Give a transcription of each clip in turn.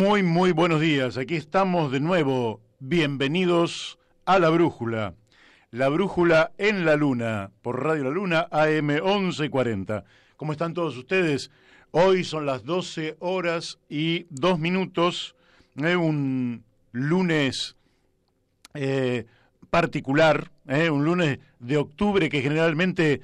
Muy, muy buenos días. Aquí estamos de nuevo. Bienvenidos a La Brújula. La Brújula en la Luna, por Radio La Luna, AM 1140. ¿Cómo están todos ustedes? Hoy son las 12 horas y 2 minutos. Un lunes eh, particular, eh, un lunes de octubre que generalmente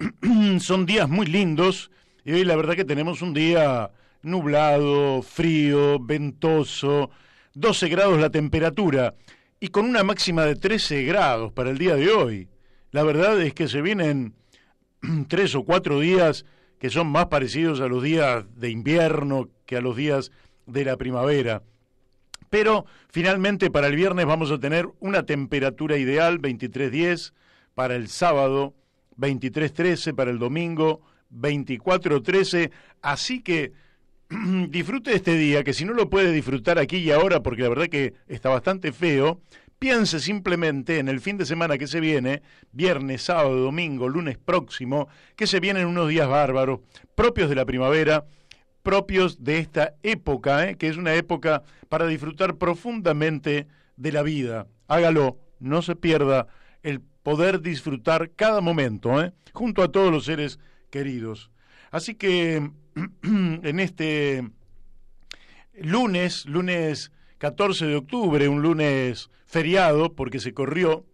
son días muy lindos. Y hoy la verdad que tenemos un día nublado, frío, ventoso, 12 grados la temperatura y con una máxima de 13 grados para el día de hoy. La verdad es que se vienen tres o cuatro días que son más parecidos a los días de invierno que a los días de la primavera. Pero finalmente para el viernes vamos a tener una temperatura ideal, 23.10, para el sábado, 23.13 para el domingo, 24.13, así que disfrute este día, que si no lo puede disfrutar aquí y ahora, porque la verdad que está bastante feo, piense simplemente en el fin de semana que se viene, viernes, sábado, domingo, lunes próximo, que se vienen unos días bárbaros, propios de la primavera, propios de esta época, ¿eh? que es una época para disfrutar profundamente de la vida. Hágalo, no se pierda el poder disfrutar cada momento, ¿eh? junto a todos los seres queridos. Así que en este lunes, lunes 14 de octubre, un lunes feriado, porque se corrió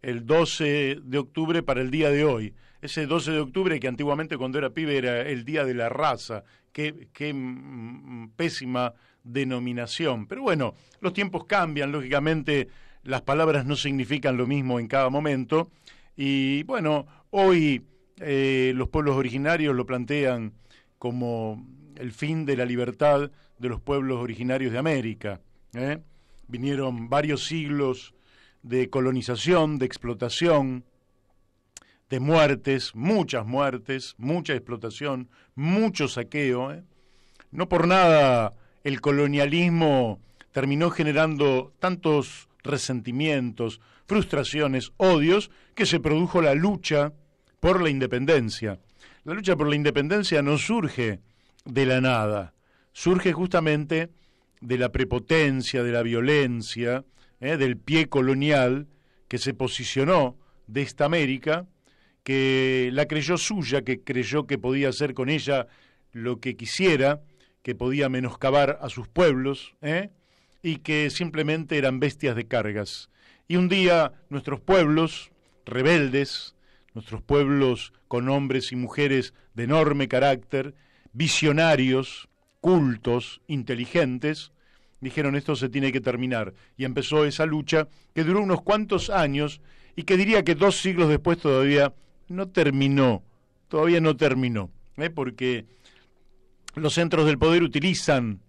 el 12 de octubre para el día de hoy. Ese 12 de octubre que antiguamente cuando era pibe era el Día de la Raza. Qué, qué mm, pésima denominación. Pero bueno, los tiempos cambian, lógicamente las palabras no significan lo mismo en cada momento. Y bueno, hoy eh, los pueblos originarios lo plantean como el fin de la libertad de los pueblos originarios de América. ¿eh? Vinieron varios siglos de colonización, de explotación, de muertes, muchas muertes, mucha explotación, mucho saqueo. ¿eh? No por nada el colonialismo terminó generando tantos resentimientos, frustraciones, odios, que se produjo la lucha por la independencia. La lucha por la independencia no surge de la nada, surge justamente de la prepotencia, de la violencia, ¿eh? del pie colonial que se posicionó de esta América, que la creyó suya, que creyó que podía hacer con ella lo que quisiera, que podía menoscabar a sus pueblos, ¿eh? y que simplemente eran bestias de cargas. Y un día nuestros pueblos, rebeldes, nuestros pueblos con hombres y mujeres de enorme carácter, visionarios, cultos, inteligentes, dijeron esto se tiene que terminar. Y empezó esa lucha que duró unos cuantos años y que diría que dos siglos después todavía no terminó, todavía no terminó, ¿eh? porque los centros del poder utilizan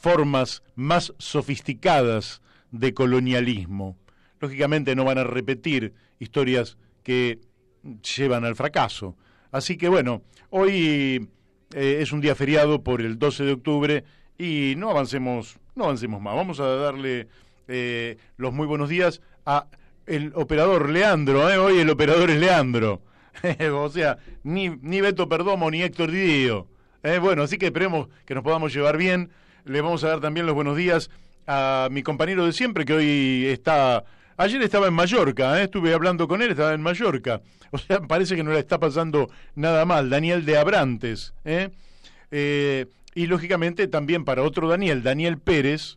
formas más sofisticadas de colonialismo. Lógicamente no van a repetir historias que llevan al fracaso. Así que bueno, hoy eh, es un día feriado por el 12 de octubre y no avancemos, no avancemos más. Vamos a darle eh, los muy buenos días a el operador Leandro, ¿eh? hoy el operador es Leandro. o sea, ni, ni Beto Perdomo ni Héctor Didío. Bueno, así que esperemos que nos podamos llevar bien. Le vamos a dar también los buenos días a mi compañero de siempre que hoy está Ayer estaba en Mallorca, ¿eh? estuve hablando con él, estaba en Mallorca. O sea, parece que no le está pasando nada mal. Daniel de Abrantes. ¿eh? Eh, y lógicamente también para otro Daniel, Daniel Pérez,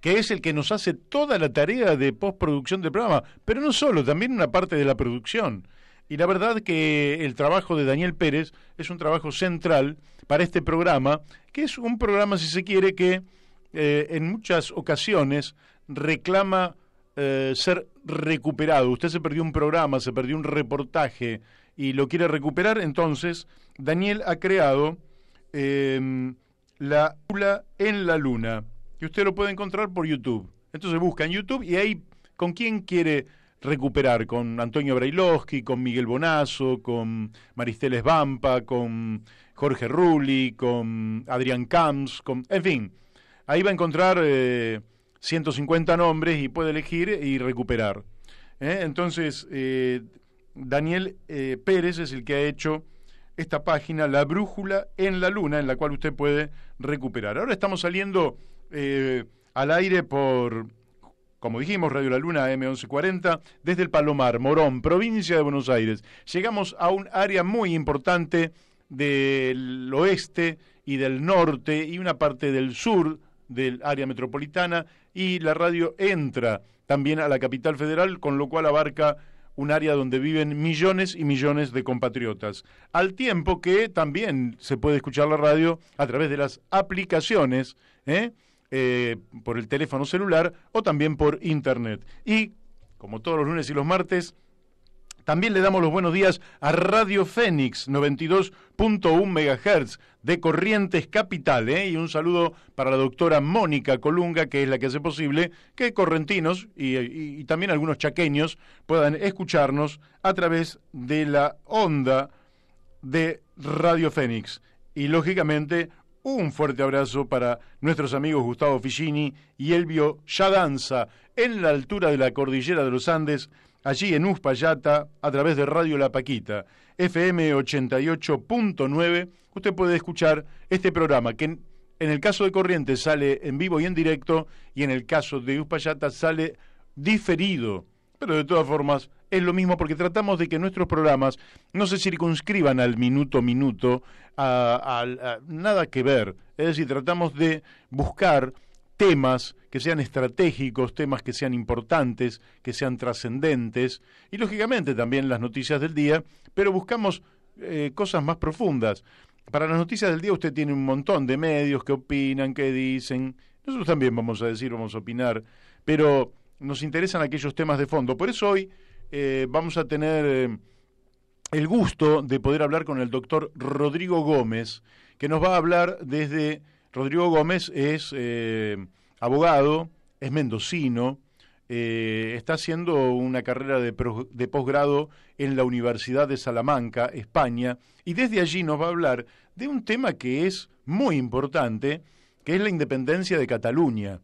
que es el que nos hace toda la tarea de postproducción del programa, pero no solo, también una parte de la producción. Y la verdad que el trabajo de Daniel Pérez es un trabajo central para este programa, que es un programa, si se quiere, que en muchas ocasiones reclama eh, ser recuperado. Usted se perdió un programa, se perdió un reportaje y lo quiere recuperar, entonces Daniel ha creado em, la en la Luna, que usted lo puede encontrar por YouTube. Entonces busca en YouTube y ahí con quién quiere recuperar, con Antonio Brailovsky, con Miguel Bonazo, con Maristeles Vampa, con Jorge Rulli, con Adrián Camps, con, en fin, ahí va a encontrar... Eh, 150 nombres y puede elegir y recuperar. ¿eh? Entonces, eh, Daniel eh, Pérez es el que ha hecho esta página, La Brújula en la Luna, en la cual usted puede recuperar. Ahora estamos saliendo al aire por, como dijimos, Radio La Luna M1140, desde el Palomar, Morón, provincia de Buenos Aires. Llegamos a un área muy importante del oeste y del norte y una parte del sur del área metropolitana y la radio entra también a la capital federal, con lo cual abarca un área donde viven millones y millones de compatriotas, al tiempo que también se puede escuchar la radio a través de las aplicaciones, ¿eh? Eh, por el teléfono celular o también por internet. Y, como todos los lunes y los martes, también le damos los buenos días a Radio Fénix 92.1 MHz de Corrientes Capital. ¿eh? Y un saludo para la doctora Mónica Colunga, que es la que hace posible que correntinos y, también algunos chaqueños puedan escucharnos a través de la onda de Radio Fénix. Y lógicamente un fuerte abrazo para nuestros amigos Gustavo Ficini y Elvio Yadanza en la altura de la cordillera de los Andes allí en Uspallata, a través de Radio La Paquita, FM 88.9, usted puede escuchar este programa que en, el caso de Corrientes sale en vivo y en directo y en el caso de Uspallata sale diferido. Pero de todas formas es lo mismo porque tratamos de que nuestros programas no se circunscriban al minuto minuto, a nada que ver. Es decir, tratamos de buscar temas que sean estratégicos, temas que sean importantes, que sean trascendentes y lógicamente también las noticias del día, pero buscamos eh, cosas más profundas. Para las noticias del día usted tiene un montón de medios que opinan, que dicen, nosotros también vamos a decir, vamos a opinar, pero nos interesan aquellos temas de fondo. Por eso hoy eh, vamos a tener eh, el gusto de poder hablar con el doctor Rodrigo Gómez, que nos va a hablar desde Rodrigo Gómez es eh, abogado, es mendocino, eh, está haciendo una carrera de, de posgrado en la Universidad de Salamanca, España, y desde allí nos va a hablar de un tema que es muy importante, que es la independencia de Cataluña.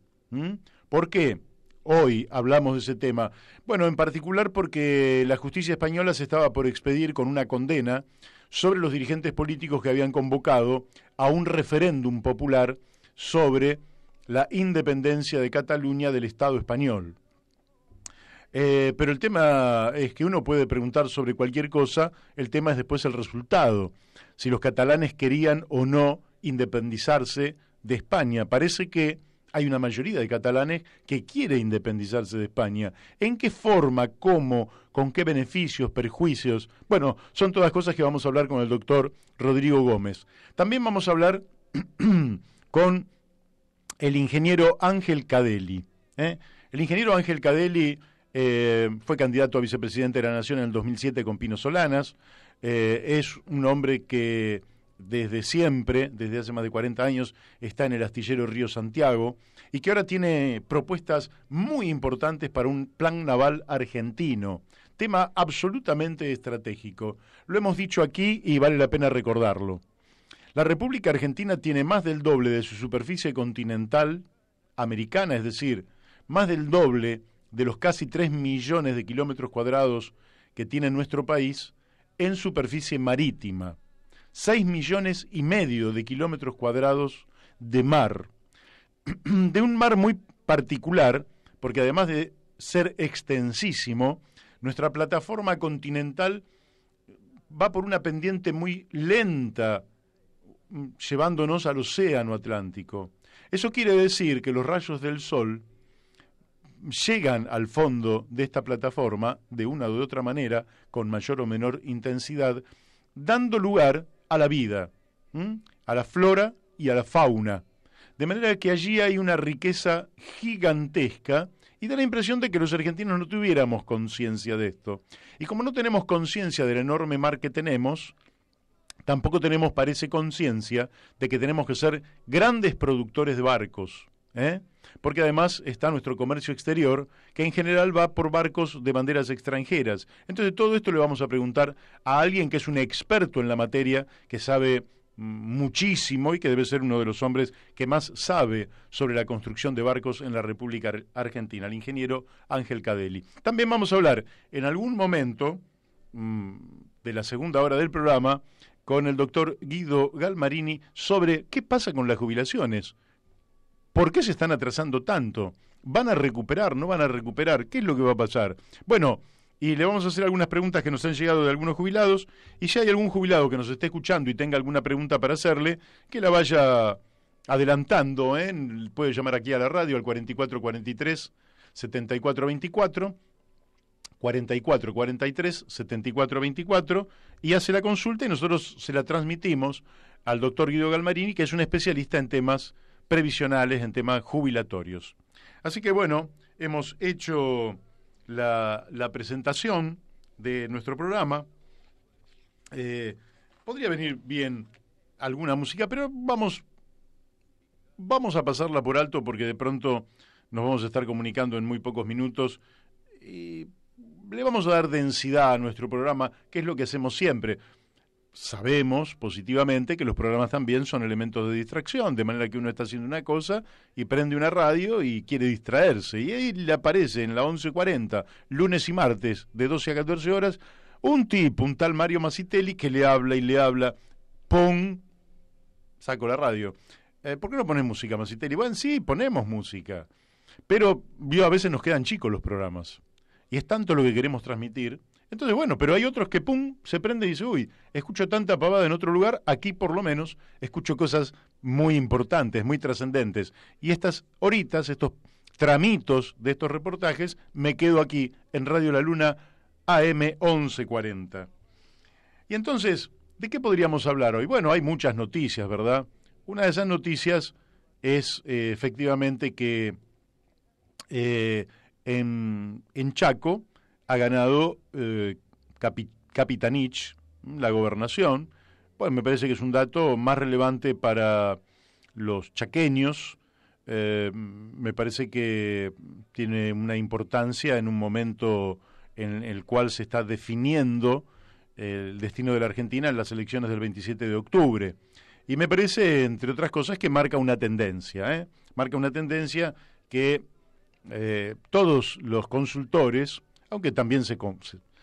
¿Por qué? Hoy hablamos de ese tema. Bueno, en particular porque la justicia española se estaba por expedir con una condena sobre los dirigentes políticos que habían convocado a un referéndum popular sobre la independencia de Cataluña del Estado español. Eh, pero el tema es que uno puede preguntar sobre cualquier cosa, el tema es después el resultado, si los catalanes querían o no independizarse de España. Parece que hay una mayoría de catalanes que quiere independizarse de España. ¿En qué forma, cómo, con qué beneficios, perjuicios? Bueno, son todas cosas que vamos a hablar con el doctor Rodrigo Gómez. También vamos a hablar con el ingeniero Ángel Cadelli. ¿eh? El ingeniero Ángel Cadelli eh, fue candidato a vicepresidente de la Nación en el 2007 con Pino Solanas. Eh, es un hombre que desde siempre, desde hace más de 40 años, está en el astillero Río Santiago y que ahora tiene propuestas muy importantes para un plan naval argentino, tema absolutamente estratégico. Lo hemos dicho aquí y vale la pena recordarlo. La República Argentina tiene más del doble de su superficie continental americana, es decir, más del doble de los casi 3 millones de kilómetros cuadrados que tiene nuestro país en superficie marítima. 6 millones y medio de kilómetros cuadrados de mar, de un mar muy particular, porque además de ser extensísimo, nuestra plataforma continental va por una pendiente muy lenta, mm, llevándonos al océano Atlántico. Eso quiere decir que los rayos del sol llegan al fondo de esta plataforma de una u otra manera, con mayor o menor intensidad, dando lugar a la vida, a la flora y a la fauna. De manera que allí hay una riqueza gigantesca y da la impresión de que los argentinos no tuviéramos conciencia de esto. Y como no tenemos conciencia del enorme mar que tenemos, tampoco tenemos, parece, conciencia de que tenemos que ser grandes productores de barcos. ¿eh? Porque además está nuestro comercio exterior, que en general va por barcos de banderas extranjeras. Entonces todo esto le vamos a preguntar a alguien que es un experto en la materia, que sabe muchísimo y que debe ser uno de los hombres que más sabe sobre la construcción de barcos en la República Argentina, el ingeniero Ángel Cadelli. También vamos a hablar en algún momento mm, de la segunda hora del programa con el doctor Guido Galmarini sobre qué pasa con las jubilaciones. ¿Por qué se están atrasando tanto? ¿Van a recuperar? ¿No van a recuperar? ¿Qué es lo que va a pasar? Bueno, y le vamos a hacer algunas preguntas que nos han llegado de algunos jubilados. Y si hay algún jubilado que nos esté escuchando y tenga alguna pregunta para hacerle, que la vaya adelantando. ¿eh? Puede llamar aquí a la radio al 4443 7424. 44 43 74 24 y hace la consulta y nosotros se la transmitimos al doctor Guido Galmarini, que es un especialista en temas previsionales, en temas jubilatorios. Así que bueno, hemos hecho la, presentación de nuestro programa. Eh, podría venir bien alguna música, pero vamos, vamos a pasarla por alto porque de pronto nos vamos a estar comunicando en muy pocos minutos y le vamos a dar densidad a nuestro programa, que es lo que hacemos siempre. Sabemos positivamente que los programas también son elementos de distracción, de manera que uno está haciendo una cosa y prende una radio y quiere distraerse. Y ahí le aparece en la 11.40, lunes y martes, de 12 a 14 horas, un tipo, un tal Mario Masitelli, que le habla y le habla. ¡Pum! Saco la radio. Eh, ¿Por qué no pones música, Masitelli? Bueno, sí, ponemos música. Pero, vio, a veces nos quedan chicos los programas y es tanto lo que queremos transmitir. Entonces, bueno, pero hay otros que, pum, se prende y dice, uy, escucho tanta pavada en otro lugar, aquí por lo menos escucho cosas muy importantes, muy trascendentes. Y estas horitas, estos tramitos de estos reportajes, me quedo aquí en Radio La Luna AM 1140. Y entonces, ¿de qué podríamos hablar hoy? Bueno, hay muchas noticias, ¿verdad? Una de esas noticias es eh, efectivamente que eh, en, Chaco ha ganado eh, Capitanich, la gobernación. Pues me parece que es un dato más relevante para los chaqueños. Eh, me parece que tiene una importancia en un momento en el cual se está definiendo el destino de la Argentina en las elecciones del 27 de octubre. Y me parece, entre otras cosas, que marca una tendencia, ¿eh? marca una tendencia que eh, todos los consultores, aunque también se,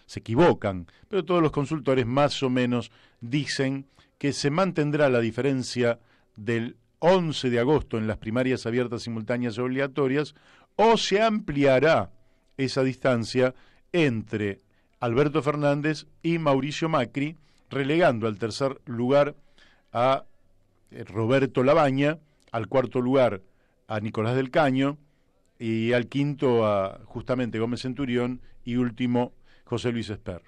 se, equivocan, pero todos los consultores más o menos dicen que se mantendrá la diferencia del 11 de agosto en las primarias abiertas, simultáneas y obligatorias, o se ampliará esa distancia entre Alberto Fernández y Mauricio Macri, relegando al tercer lugar a eh, Roberto Labaña, al cuarto lugar a Nicolás del Caño, y al quinto justamente Gómez Centurión y último José Luis Esper.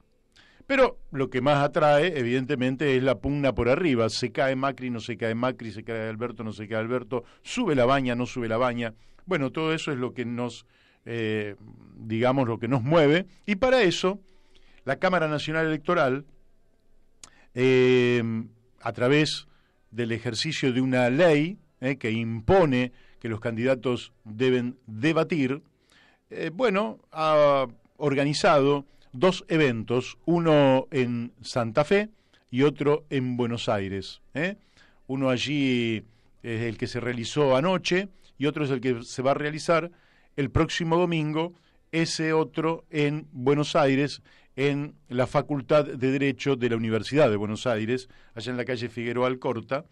Pero lo que más atrae, evidentemente, es la pugna por arriba. Se cae Macri, no se cae Macri, se cae Alberto, no se cae Alberto, sube la baña, no sube la baña. Bueno, todo eso es lo que nos, eh, digamos, lo que nos mueve. Y para eso, la Cámara Nacional Electoral, eh, a través del ejercicio de una ley eh, que impone que los candidatos deben debatir, eh, bueno, ha organizado dos eventos, uno en Santa Fe y otro en Buenos Aires. ¿eh? Uno allí es el que se realizó anoche y otro es el que se va a realizar el próximo domingo, ese otro en Buenos Aires, en la Facultad de Derecho de la Universidad de Buenos Aires, allá en la calle Figueroa Alcorta.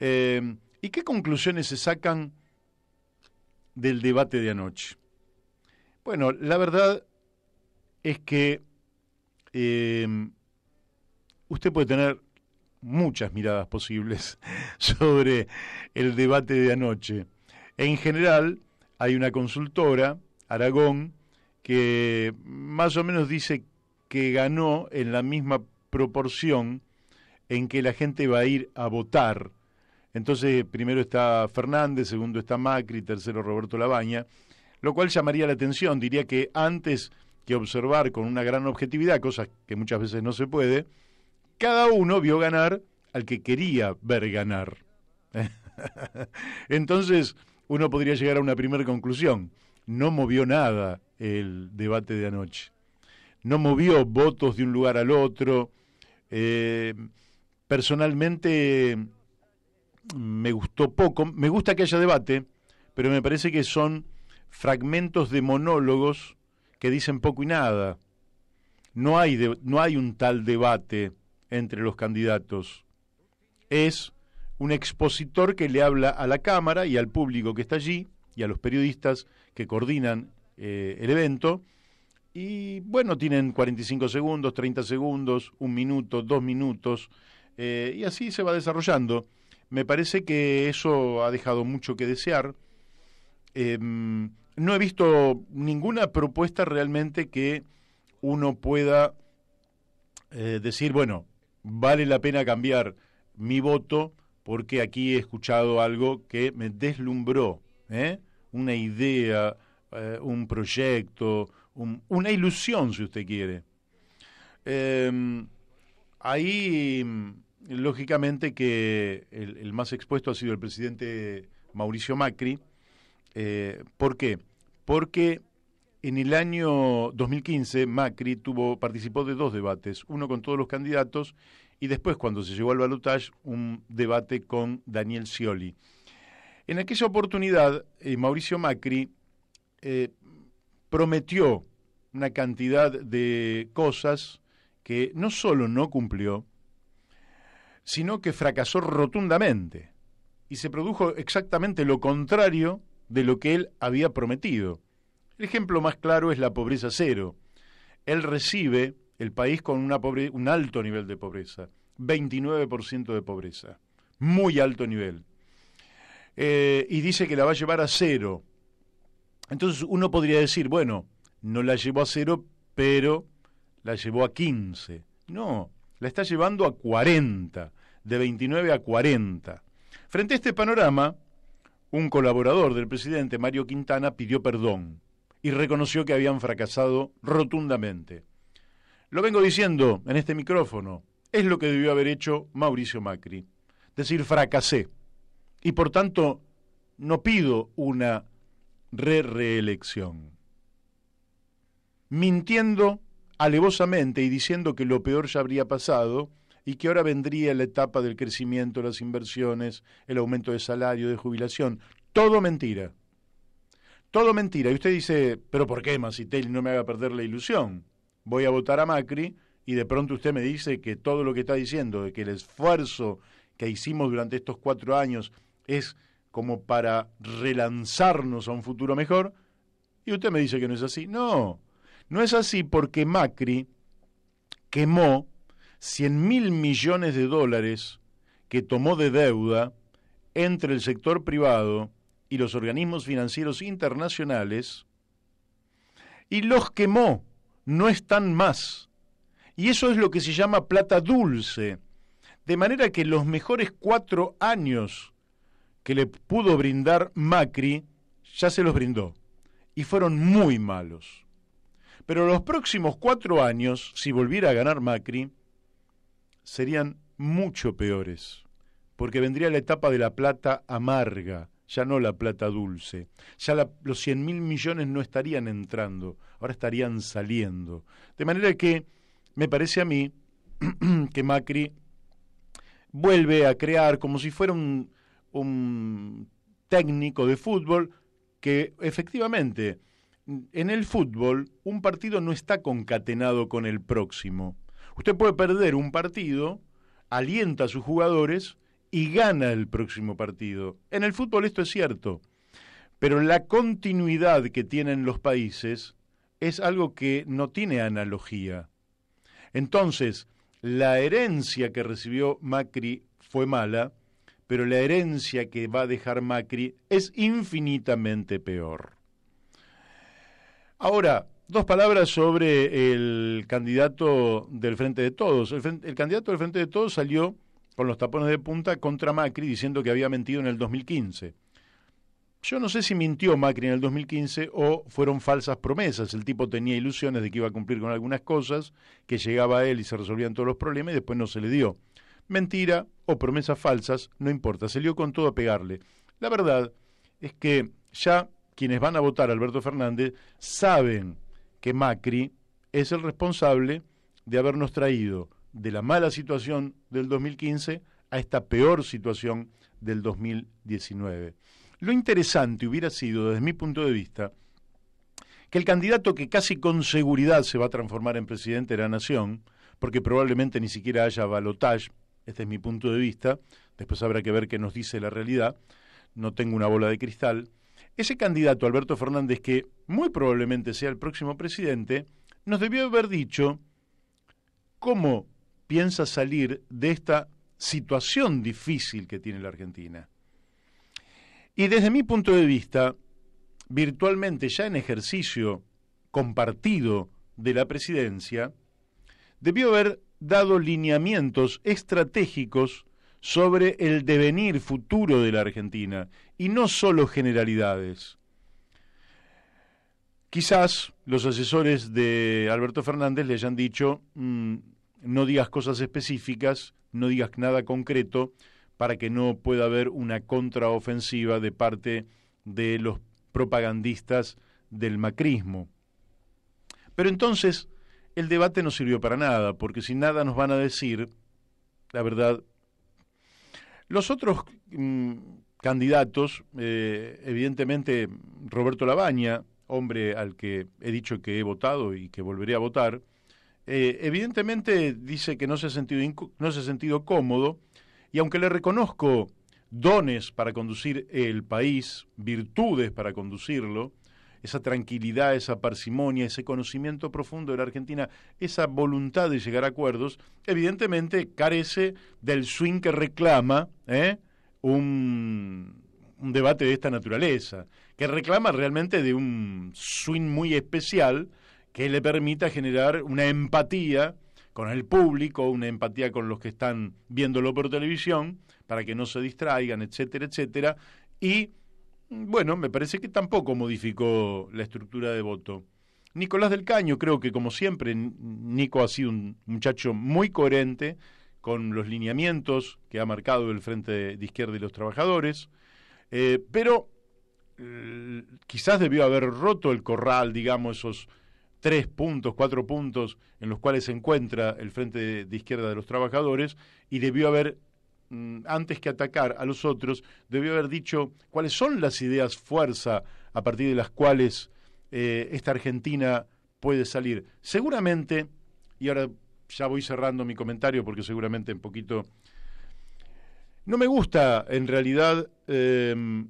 Eh, ¿Y qué conclusiones se sacan del debate de anoche? Bueno, la verdad es que eh, usted puede tener muchas miradas posibles sobre el debate de anoche. En general, hay una consultora, Aragón, que más o menos dice que ganó en la misma proporción en que la gente va a ir a votar entonces, primero está Fernández, segundo está Macri, tercero Roberto Labaña, lo cual llamaría la atención. Diría que antes que observar con una gran objetividad, cosas que muchas veces no se puede, cada uno vio ganar al que quería ver ganar. Entonces, uno podría llegar a una primera conclusión. No movió nada el debate de anoche. No movió votos de un lugar al otro. Eh, personalmente me gustó poco. Me gusta que haya debate, pero me parece que son fragmentos de monólogos que dicen poco y nada. No hay, no hay un tal debate entre los candidatos. Es un expositor que le habla a la Cámara y al público que está allí y a los periodistas que coordinan eh, el evento. Y bueno, tienen 45 segundos, 30 segundos, un minuto, dos minutos, eh, y así se va desarrollando. Me parece que eso ha dejado mucho que desear. Em, no he visto ninguna propuesta realmente que uno pueda eh, decir, bueno, vale la pena cambiar mi voto porque aquí he escuchado algo que me deslumbró, ¿eh? una idea, eh, un proyecto, una ilusión, si usted quiere. Em, ahí, lógicamente, que el, más expuesto ha sido el presidente Mauricio Macri. ¿Por qué? Porque en el año 2015, Macri tuvo, participó de dos debates, uno con todos los candidatos y después, cuando se llegó al balotaje, un debate con Daniel Scioli. En aquella oportunidad, eh, Mauricio Macri eh, prometió una cantidad de cosas que no solo no cumplió, sino que fracasó rotundamente. Y se produjo exactamente lo contrario de lo que él había prometido. El ejemplo más claro es la pobreza cero. Él recibe el país con una un alto nivel de pobreza, 29% de pobreza, muy alto nivel. Eh, y dice que la va a llevar a cero. Entonces uno podría decir, bueno, no la llevó a cero, pero la llevó a 15. No, la está llevando a 40, de 29 a 40. Frente a este panorama, un colaborador del presidente, Mario Quintana, pidió perdón y reconoció que habían fracasado rotundamente. Lo vengo diciendo en este micrófono, es lo que debió haber hecho Mauricio Macri, decir fracasé, y por tanto no pido una re-reelección. Mintiendo alevosamente y diciendo que lo peor ya habría pasado y que ahora vendría la etapa del crecimiento, las inversiones, el aumento de salario, de jubilación. Todo mentira. Todo mentira. Y usted dice, pero ¿por qué, Macitel, no me haga perder la ilusión? Voy a votar a Macri y de pronto usted me dice que todo lo que está diciendo, de que el esfuerzo que hicimos durante estos cuatro años es como para relanzarnos a un futuro mejor, y usted me dice que no es así. No, no es así porque Macri quemó 100 mil millones de dólares que tomó de deuda entre el sector privado y los organismos financieros internacionales y los quemó, no están más. Y eso es lo que se llama plata dulce. De manera que los mejores cuatro años que le pudo brindar Macri, ya se los brindó. Y fueron muy malos. Pero los próximos cuatro años, si volviera a ganar Macri, serían mucho peores. Porque vendría la etapa de la plata amarga, ya no la plata dulce, ya los 100 mil millones no estarían entrando, ahora estarían saliendo. De manera que me parece a mí que Macri vuelve a crear como si fuera un, un técnico de fútbol que efectivamente en el fútbol un partido no está concatenado con el próximo. Usted puede perder un partido, alienta a sus jugadores y gana el próximo partido. En el fútbol esto es cierto, pero la continuidad que tienen los países es algo que no tiene analogía. Entonces, la herencia que recibió Macri fue mala, pero la herencia que va a dejar Macri es infinitamente peor. Ahora, dos palabras sobre el candidato del Frente de Todos. El, candidato del Frente de Todos salió con los tapones de punta contra Macri diciendo que había mentido en el 2015. Yo no sé si mintió Macri en el 2015 o fueron falsas promesas. El tipo tenía ilusiones de que iba a cumplir con algunas cosas, que llegaba a él y se resolvían todos los problemas y después no se le dio. Mentira o promesas falsas, no importa, se lió con todo a pegarle. La verdad es que ya quienes van a votar a Alberto Fernández saben que Macri es el responsable de habernos traído de la mala situación del 2015 a esta peor situación del 2019. Lo interesante hubiera sido, desde mi punto de vista, que el candidato que casi con seguridad se va a transformar en presidente de la Nación, porque probablemente ni siquiera haya balotage, este es mi punto de vista, después habrá que ver qué nos dice la realidad, no tengo una bola de cristal, ese candidato, Alberto Fernández, que muy probablemente sea el próximo presidente, nos debió haber dicho cómo piensa salir de esta situación difícil que tiene la Argentina. Y desde mi punto de vista, virtualmente ya en ejercicio compartido de la presidencia, debió haber dado lineamientos estratégicos sobre el devenir futuro de la Argentina y no solo generalidades. Quizás los asesores de Alberto Fernández le hayan dicho, mm, no digas cosas específicas, no digas nada concreto, para que no pueda haber una contraofensiva de parte de los propagandistas del macrismo. Pero entonces el debate no sirvió para nada, porque si nada nos van a decir, la verdad, los otros mm, candidatos, eh, evidentemente Roberto Labaña, hombre al que he dicho que he votado y que volveré a votar, eh, evidentemente dice que no se, ha sentido no se ha sentido cómodo y aunque le reconozco dones para conducir el país, virtudes para conducirlo, esa tranquilidad, esa parsimonia, ese conocimiento profundo de la Argentina, esa voluntad de llegar a acuerdos, evidentemente carece del swing que reclama ¿eh? un, un debate de esta naturaleza, que reclama realmente de un swing muy especial que le permita generar una empatía con el público, una empatía con los que están viéndolo por televisión, para que no se distraigan, etcétera, etcétera, y bueno, me parece que tampoco modificó la estructura de voto. Nicolás del Caño, creo que como siempre, Nico ha sido un muchacho muy coherente con los lineamientos que ha marcado el Frente de Izquierda y los Trabajadores, eh, pero quizás debió haber roto el corral, digamos, esos tres puntos, cuatro puntos en los cuales se encuentra el Frente de Izquierda de los Trabajadores y debió haber Mm, antes que atacar a los otros, debió haber dicho cuáles son las ideas fuerza a partir de las cuales eh, esta Argentina puede salir. Seguramente, y ahora ya voy cerrando mi comentario porque seguramente en poquito... No me gusta en realidad em,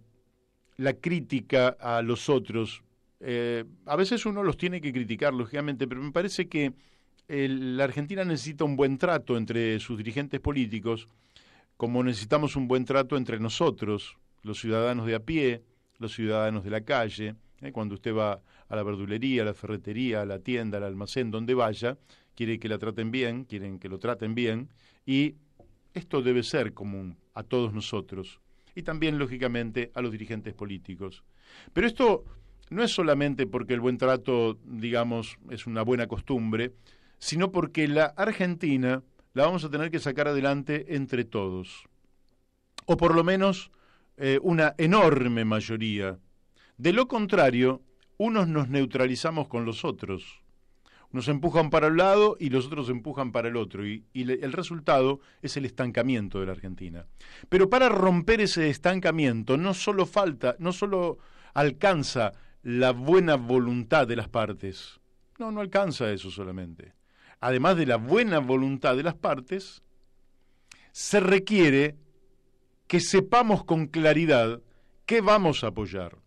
la crítica a los otros. Eh, a veces uno los tiene que criticar, lógicamente, pero me parece que la Argentina necesita un buen trato entre sus dirigentes políticos como necesitamos un buen trato entre nosotros, los ciudadanos de a pie, los ciudadanos de la calle, ¿eh? cuando usted va a la verdulería, a la ferretería, a la tienda, al almacén, donde vaya, quiere que la traten bien, quieren que lo traten bien, y esto debe ser común a todos nosotros, y también, lógicamente, a los dirigentes políticos. Pero esto no es solamente porque el buen trato, digamos, es una buena costumbre, sino porque la Argentina la vamos a tener que sacar adelante entre todos. O por lo menos eh, una enorme mayoría. De lo contrario, unos nos neutralizamos con los otros. Unos empujan para un lado y los otros empujan para el otro. Y el resultado es el estancamiento de la Argentina. Pero para romper ese estancamiento no solo falta, no solo alcanza la buena voluntad de las partes. No, no alcanza eso solamente además de la buena voluntad de las partes, se requiere que sepamos con claridad qué vamos a apoyar.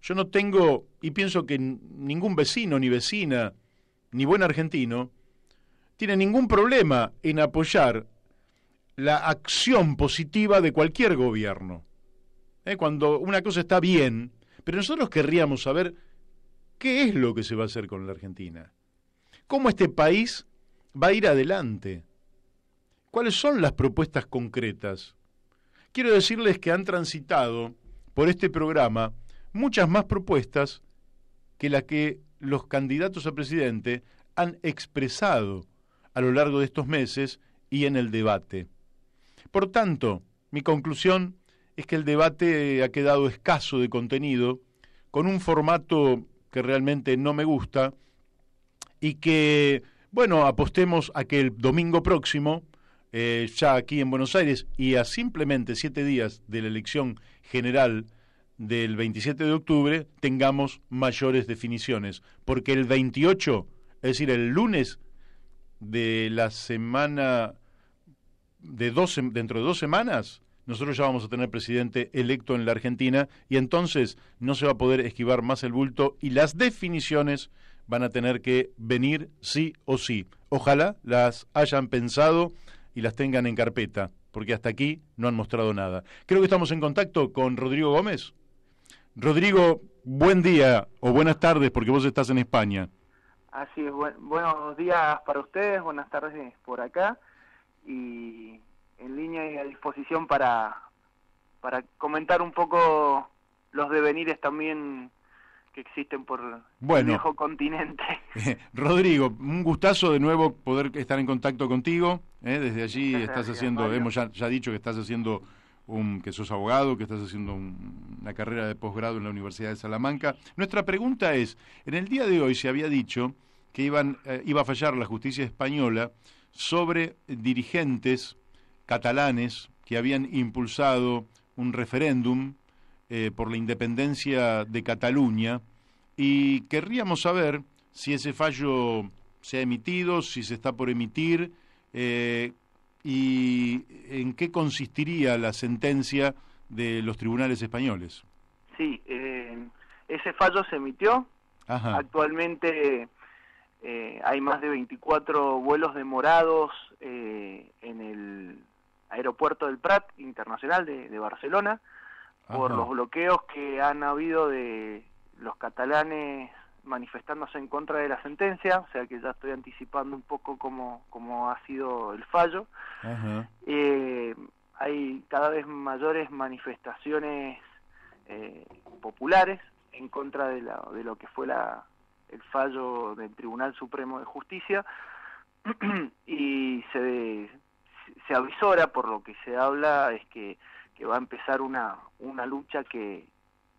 Yo no tengo, y pienso que ningún vecino, ni vecina, ni buen argentino, tiene ningún problema en apoyar la acción positiva de cualquier gobierno. ¿Eh? Cuando una cosa está bien, pero nosotros querríamos saber qué es lo que se va a hacer con la Argentina cómo este país va a ir adelante. ¿Cuáles son las propuestas concretas? Quiero decirles que han transitado por este programa muchas más propuestas que las que los candidatos a presidente han expresado a lo largo de estos meses y en el debate. Por tanto, mi conclusión es que el debate ha quedado escaso de contenido, con un formato que realmente no me gusta, y que, bueno, apostemos a que el domingo próximo, eh, ya aquí en Buenos Aires, y a simplemente siete días de la elección general del 27 de octubre, tengamos mayores definiciones, porque el 28, es decir, el lunes, de la semana de dos, dentro de dos semanas, nosotros ya vamos a tener presidente electo en la Argentina y entonces no se va a poder esquivar más el bulto y las definiciones van a tener que venir sí o sí. Ojalá las hayan pensado y las tengan en carpeta, porque hasta aquí no han mostrado nada. Creo que estamos en contacto con Rodrigo Gómez. Rodrigo, buen día o buenas tardes, porque vos estás en España. Así es, buenos días para ustedes, buenas tardes por acá y en línea y a disposición para, para comentar un poco los devenires también que existen por el viejo continente. Rodrigo, un gustazo de nuevo poder estar en contacto contigo. ¿eh? Desde allí estás haciendo, hemos ya, dicho que estás haciendo un, que sos abogado, que estás haciendo una carrera de posgrado en la Universidad de Salamanca. Nuestra pregunta es, en el día de hoy se había dicho que iban, eh, iba a fallar la justicia española sobre dirigentes catalanes que habían impulsado un referéndum eh, por la independencia de Cataluña y querríamos saber si ese fallo se ha emitido, si se está por emitir eh, y en qué consistiría la sentencia de los tribunales españoles. Sí, eh, ese fallo se emitió. Actualmente hay más de 24 vuelos demorados en el aeropuerto del Prat Internacional de Barcelona por los bloqueos que han habido de los catalanes manifestándose en contra de la sentencia, o sea que ya estoy anticipando un poco cómo, cómo ha sido el fallo. Eh, hay cada vez mayores manifestaciones eh, populares en contra de, la, de lo que fue la, el fallo del Tribunal Supremo de Justicia. Y se, se avisora, por lo que se habla, es que que va a empezar una, una lucha que,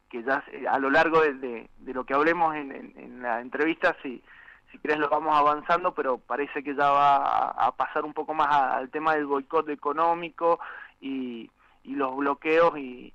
que ya a lo largo de, de, lo que hablemos en, en, la entrevista, si, si querés lo vamos avanzando, pero parece que ya va a, pasar un poco más al tema del boicot económico y, y los bloqueos y,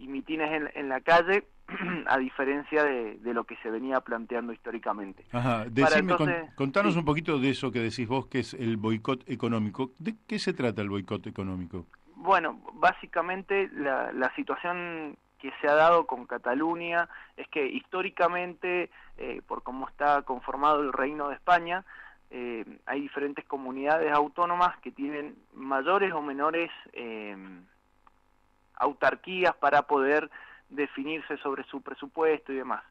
y mitines en, en la calle, a diferencia de, de, lo que se venía planteando históricamente. Ajá, Decime, contanos un poquito de eso que decís vos, que es el boicot económico. ¿De qué se trata el boicot económico? Bueno, básicamente la, la situación que se ha dado con Cataluña es que históricamente, eh, por cómo está conformado el Reino de España, eh, hay diferentes comunidades autónomas que tienen mayores o menores eh, autarquías para poder definirse sobre su presupuesto y demás.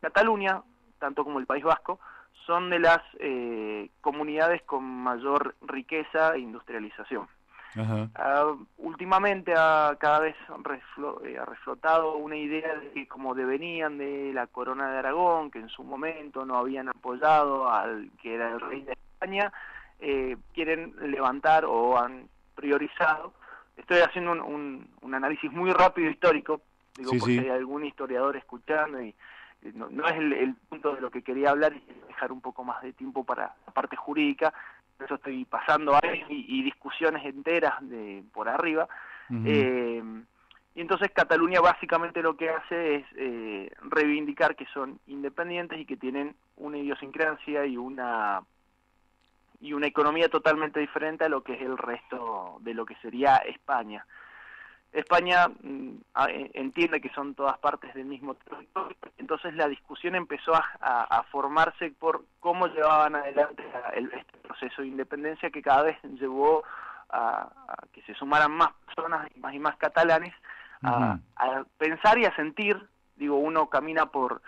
Cataluña, tanto como el País Vasco, son de las comunidades con mayor riqueza e industrialización. Uh, últimamente ha cada vez eh, ha reflotado una idea de que como devenían de la corona de Aragón, que en su momento no habían apoyado al que era el rey de España, eh, quieren levantar o han priorizado. Estoy haciendo un, un, análisis muy rápido histórico, digo porque hay algún historiador escuchando y no, no es el, el, punto de lo que quería hablar y dejar un poco más de tiempo para la parte jurídica, eso estoy pasando ahí y, discusiones enteras de por arriba. eh, y entonces Cataluña básicamente lo que hace es eh, reivindicar que son independientes y que tienen una idiosincrasia y una y una economía totalmente diferente a lo que es el resto de lo que sería España. España mm, entiende que son todas partes del mismo territorio, entonces la discusión empezó a, formarse por cómo llevaban adelante el, este proceso de independencia que cada vez llevó a, que se sumaran más personas y más y más catalanes a, pensar y a sentir, digo, uno camina por,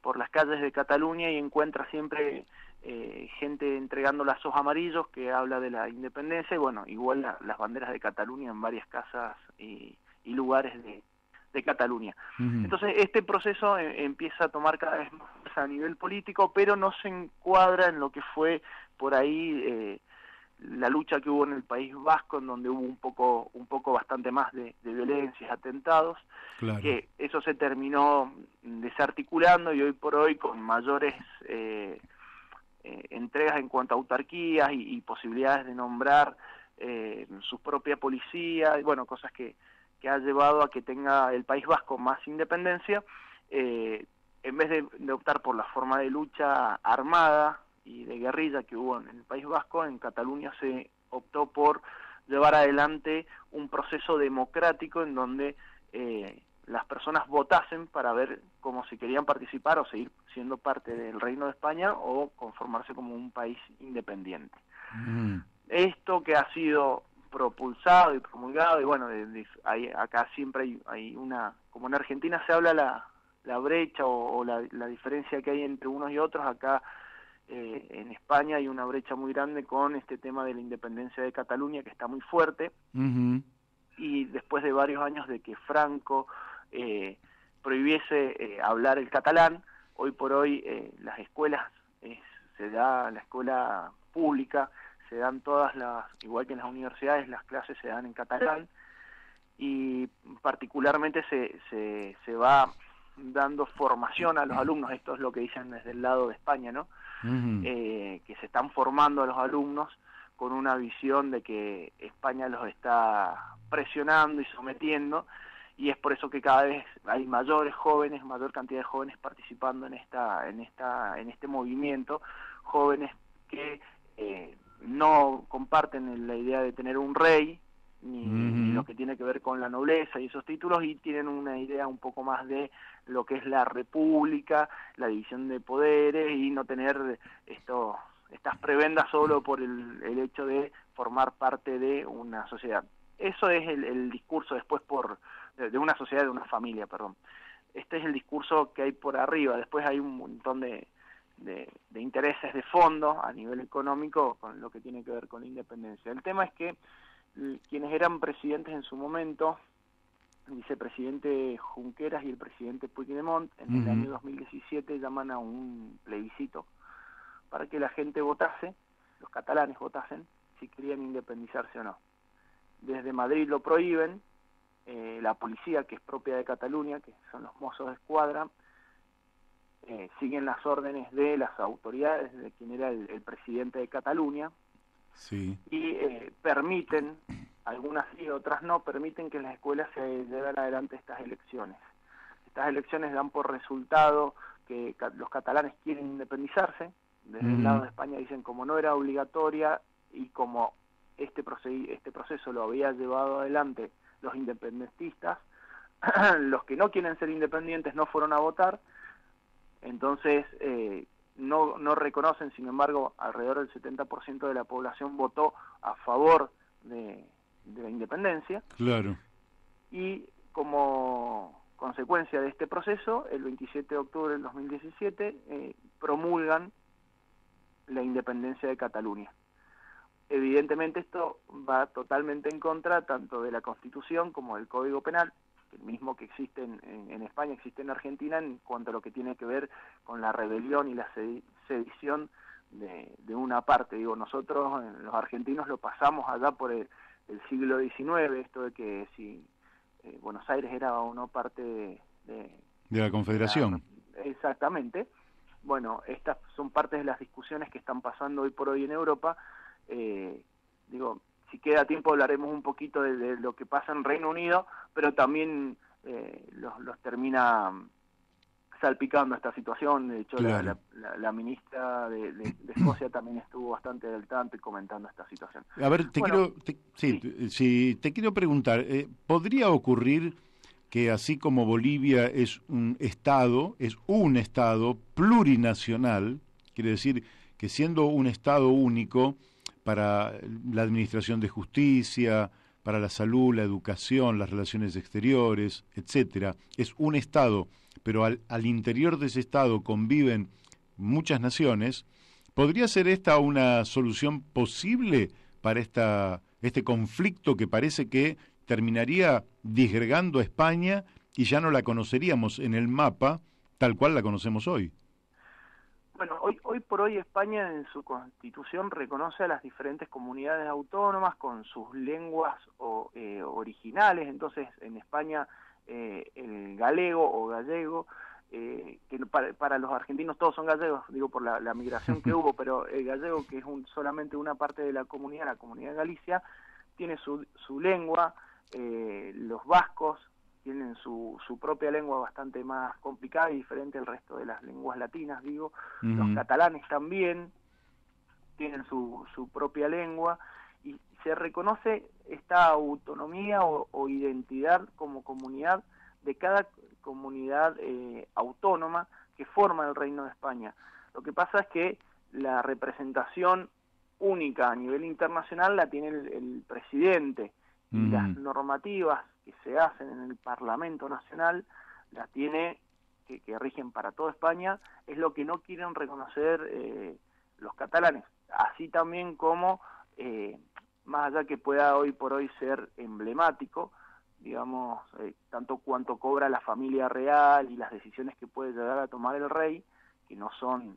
por las calles de Cataluña y encuentra siempre eh, gente entregando lazos amarillos que habla de la independencia y bueno, igual las banderas de Cataluña en varias casas y, lugares de, de Cataluña. Entonces este proceso eh, empieza a tomar cada vez más a nivel político, pero no se encuadra en lo que fue por ahí eh, la lucha que hubo en el País Vasco, en donde hubo un poco, un poco bastante más de, de violencias, atentados, que eso se terminó desarticulando y hoy por hoy con mayores eh, eh, entregas en cuanto a autarquías y, posibilidades de nombrar eh, su propia policía, bueno, cosas que, que ha llevado a que tenga el País Vasco más independencia, eh, en vez de, optar por la forma de lucha armada y de guerrilla que hubo en el País Vasco, en Cataluña se optó por llevar adelante un proceso democrático en donde eh, las personas votasen para ver cómo si querían participar o seguir siendo parte del Reino de España o conformarse como un país independiente. Mm. Esto que ha sido propulsado y promulgado, y bueno, acá siempre hay, hay, una, como en Argentina se habla la, la brecha o, la, la, diferencia que hay entre unos y otros, acá eh, en España hay una brecha muy grande con este tema de la independencia de Cataluña que está muy fuerte, y después de varios años de que Franco eh, prohibiese eh, hablar el catalán, hoy por hoy eh, las escuelas, se da la escuela pública, se dan todas las, igual que en las universidades, las clases se dan en catalán y particularmente se, se, se va dando formación a los alumnos, esto es lo que dicen desde el lado de España, ¿no? eh, que se están formando a los alumnos con una visión de que España los está presionando y sometiendo y es por eso que cada vez hay mayores jóvenes, mayor cantidad de jóvenes participando en esta, en esta, en este movimiento, jóvenes que eh, no comparten la idea de tener un rey, ni, lo que tiene que ver con la nobleza y esos títulos, y tienen una idea un poco más de lo que es la república, la división de poderes, y no tener esto, estas prebendas solo por el, el hecho de formar parte de una sociedad. Eso es el, el discurso después por de una sociedad, de una familia, perdón. Este es el discurso que hay por arriba, después hay un montón de, de, intereses de fondo a nivel económico con lo que tiene que ver con la independencia. El tema es que quienes eran presidentes en su momento, el vicepresidente Junqueras y el presidente Puigdemont, en el año 2017 llaman a un plebiscito para que la gente votase, los catalanes votasen, si querían independizarse o no. Desde Madrid lo prohíben, eh, la policía, que es propia de Cataluña, que son los mozos de escuadra, eh, siguen las órdenes de las autoridades, de quien era el, presidente de Cataluña, y eh, permiten, algunas sí, otras no, permiten que en las escuelas se lleven adelante estas elecciones. Estas elecciones dan por resultado que los catalanes quieren independizarse, desde el lado de España dicen como no era obligatoria y como este, este proceso lo había llevado adelante los independentistas, los que no quieren ser independientes no fueron a votar, entonces eh, no, no reconocen, sin embargo, alrededor del 70% de la población votó a favor de, la independencia. Claro. Y como consecuencia de este proceso, el 27 de octubre del 2017 eh, promulgan la independencia de Cataluña evidentemente esto va totalmente en contra tanto de la Constitución como del Código Penal, el mismo que existe en, España, existe en Argentina en cuanto a lo que tiene que ver con la rebelión y la sedición de, una parte. Digo, nosotros los argentinos lo pasamos allá por el, siglo XIX, esto de que si eh, Buenos Aires era o no parte de, de la Confederación. exactamente. Bueno, estas son partes de las discusiones que están pasando hoy por hoy en Europa eh, digo, si queda tiempo hablaremos un poquito de, lo que pasa en Reino Unido, pero también eh, los, termina salpicando esta situación. De hecho, la, ministra de, Escocia también estuvo bastante del tanto y comentando esta situación. A ver, te quiero, sí, te quiero preguntar, eh, ¿podría ocurrir que así como Bolivia es un Estado, es un Estado plurinacional, quiere decir que siendo un Estado único, para la administración de justicia, para la salud, la educación, las relaciones exteriores, etcétera. Es un Estado, pero al, al, interior de ese Estado conviven muchas naciones. ¿Podría ser esta una solución posible para esta, este conflicto que parece que terminaría disgregando a España y ya no la conoceríamos en el mapa tal cual la conocemos hoy? Bueno, hoy, hoy por hoy España en su constitución reconoce a las diferentes comunidades autónomas con sus lenguas o, eh, originales, entonces en España eh, el galego o gallego, eh, que para, los argentinos todos son gallegos, digo por la, migración que hubo, pero el gallego que es un, solamente una parte de la comunidad, la comunidad de Galicia, tiene su, su lengua, los vascos tienen su, su propia lengua bastante más complicada y diferente al resto de las lenguas latinas, digo. Los catalanes también, tienen su, su propia lengua y se reconoce esta autonomía o, identidad como comunidad de cada comunidad eh, autónoma que forma el Reino de España. Lo que pasa es que la representación única a nivel internacional la tiene el, presidente y las normativas que se hacen en el Parlamento Nacional las tiene que, rigen para toda España es lo que no quieren reconocer eh, los catalanes. Así también como eh, más allá que pueda hoy por hoy ser emblemático digamos eh, tanto cuanto cobra la familia real y las decisiones que puede llegar a tomar el rey que no son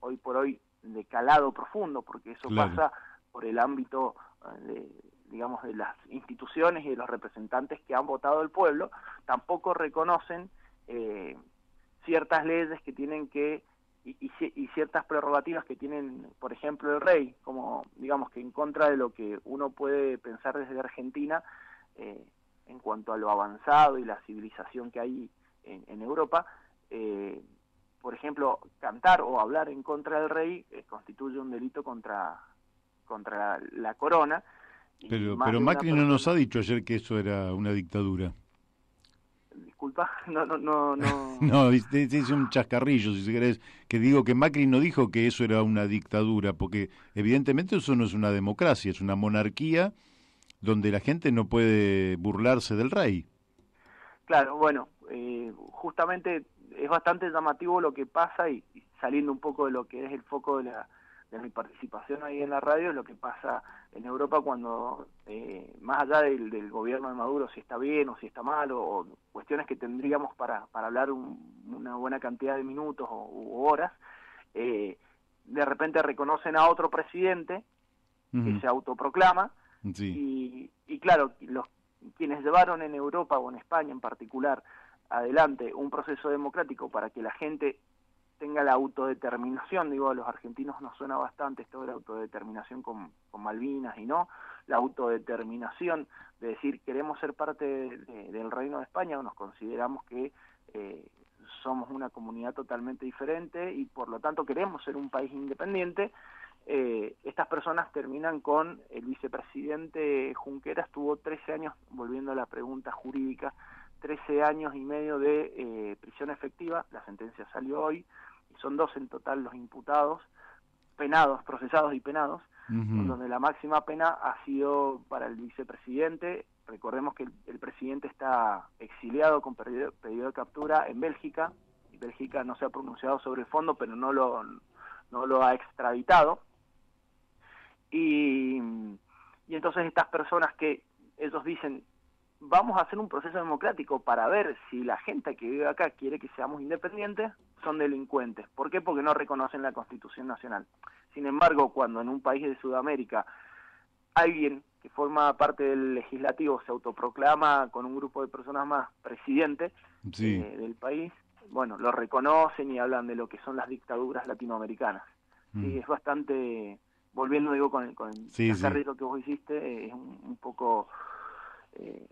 hoy por hoy de calado profundo, porque eso pasa por el ámbito eh, de, digamos, de las instituciones y de los representantes que han votado el pueblo, tampoco reconocen eh, ciertas leyes que tienen que y, y, ciertas prerrogativas que tienen, por ejemplo, el rey, como digamos que en contra de lo que uno puede pensar desde Argentina eh, en cuanto a lo avanzado y la civilización que hay en, en Europa, eh, por ejemplo, cantar o hablar en contra del rey eh, constituye un delito contra, contra la, corona. Pero, pero Macri no nos ha dicho ayer que eso era una dictadura. Disculpa, no, no, no. No, no dice un chascarrillo, si querés, que digo que Macri no dijo que eso era una dictadura, porque evidentemente eso no es una democracia, es una monarquía donde la gente no puede burlarse del rey. Claro, bueno, eh, justamente es bastante llamativo lo que pasa y, saliendo un poco de lo que es el foco de, la, de mi participación ahí en la radio, lo que pasa en Europa cuando, eh, más allá del, gobierno de Maduro, si está bien o si está mal, o, cuestiones que tendríamos para, para hablar una buena cantidad de minutos o, u horas, eh, de repente reconocen a otro presidente que se autoproclama, y, y claro, los quienes llevaron en Europa o en España en particular adelante un proceso democrático para que la gente tenga la autodeterminación, digo, a los argentinos nos suena bastante esto de la autodeterminación con, Malvinas y no, la autodeterminación de decir queremos ser parte del Reino de España o nos consideramos que eh, somos una comunidad totalmente diferente y por lo tanto queremos ser un país independiente, eh, estas personas terminan con el vicepresidente Junqueras, tuvo 13 años, volviendo a la pregunta jurídica, 13 años y medio de eh, prisión efectiva, la sentencia salió hoy, son dos en total los imputados, penados, procesados y penados, donde la máxima pena ha sido para el vicepresidente, recordemos que el, presidente está exiliado con pedido, de captura en Bélgica, y Bélgica no se ha pronunciado sobre el fondo, pero no lo, no lo ha extraditado, y, y entonces estas personas que ellos dicen vamos a hacer un proceso democrático para ver si la gente que vive acá quiere que seamos independientes, son delincuentes. ¿Por qué? Porque no reconocen la Constitución Nacional. Sin embargo, cuando en un país de Sudamérica alguien que forma parte del legislativo se autoproclama con un grupo de personas más presidente eh, del país, bueno, lo reconocen y hablan de lo que son las dictaduras latinoamericanas. Sí, mm. es bastante, volviendo digo con, con el sí, que vos hiciste, es un, poco... Eh,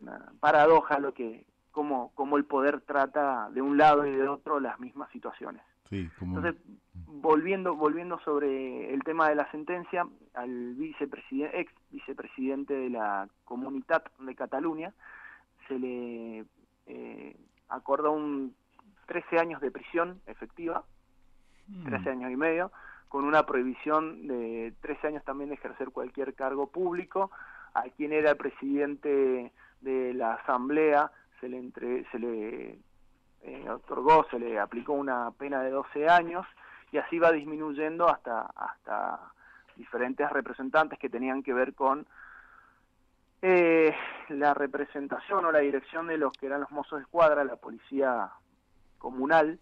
una paradoja lo que como, como el poder trata de un lado y de otro las mismas situaciones. Entonces, volviendo, volviendo sobre el tema de la sentencia, al vicepresidente, ex vicepresidente de la Comunidad de Cataluña se le eh, acordó un 13 años de prisión efectiva, 13 mm. años y medio, con una prohibición de 13 años también de ejercer cualquier cargo público, a quien era el presidente de la asamblea se le entre, se le eh, otorgó, se le aplicó una pena de 12 años y así va disminuyendo hasta hasta diferentes representantes que tenían que ver con eh, la representación o la dirección de los que eran los mozos de escuadra, la policía comunal,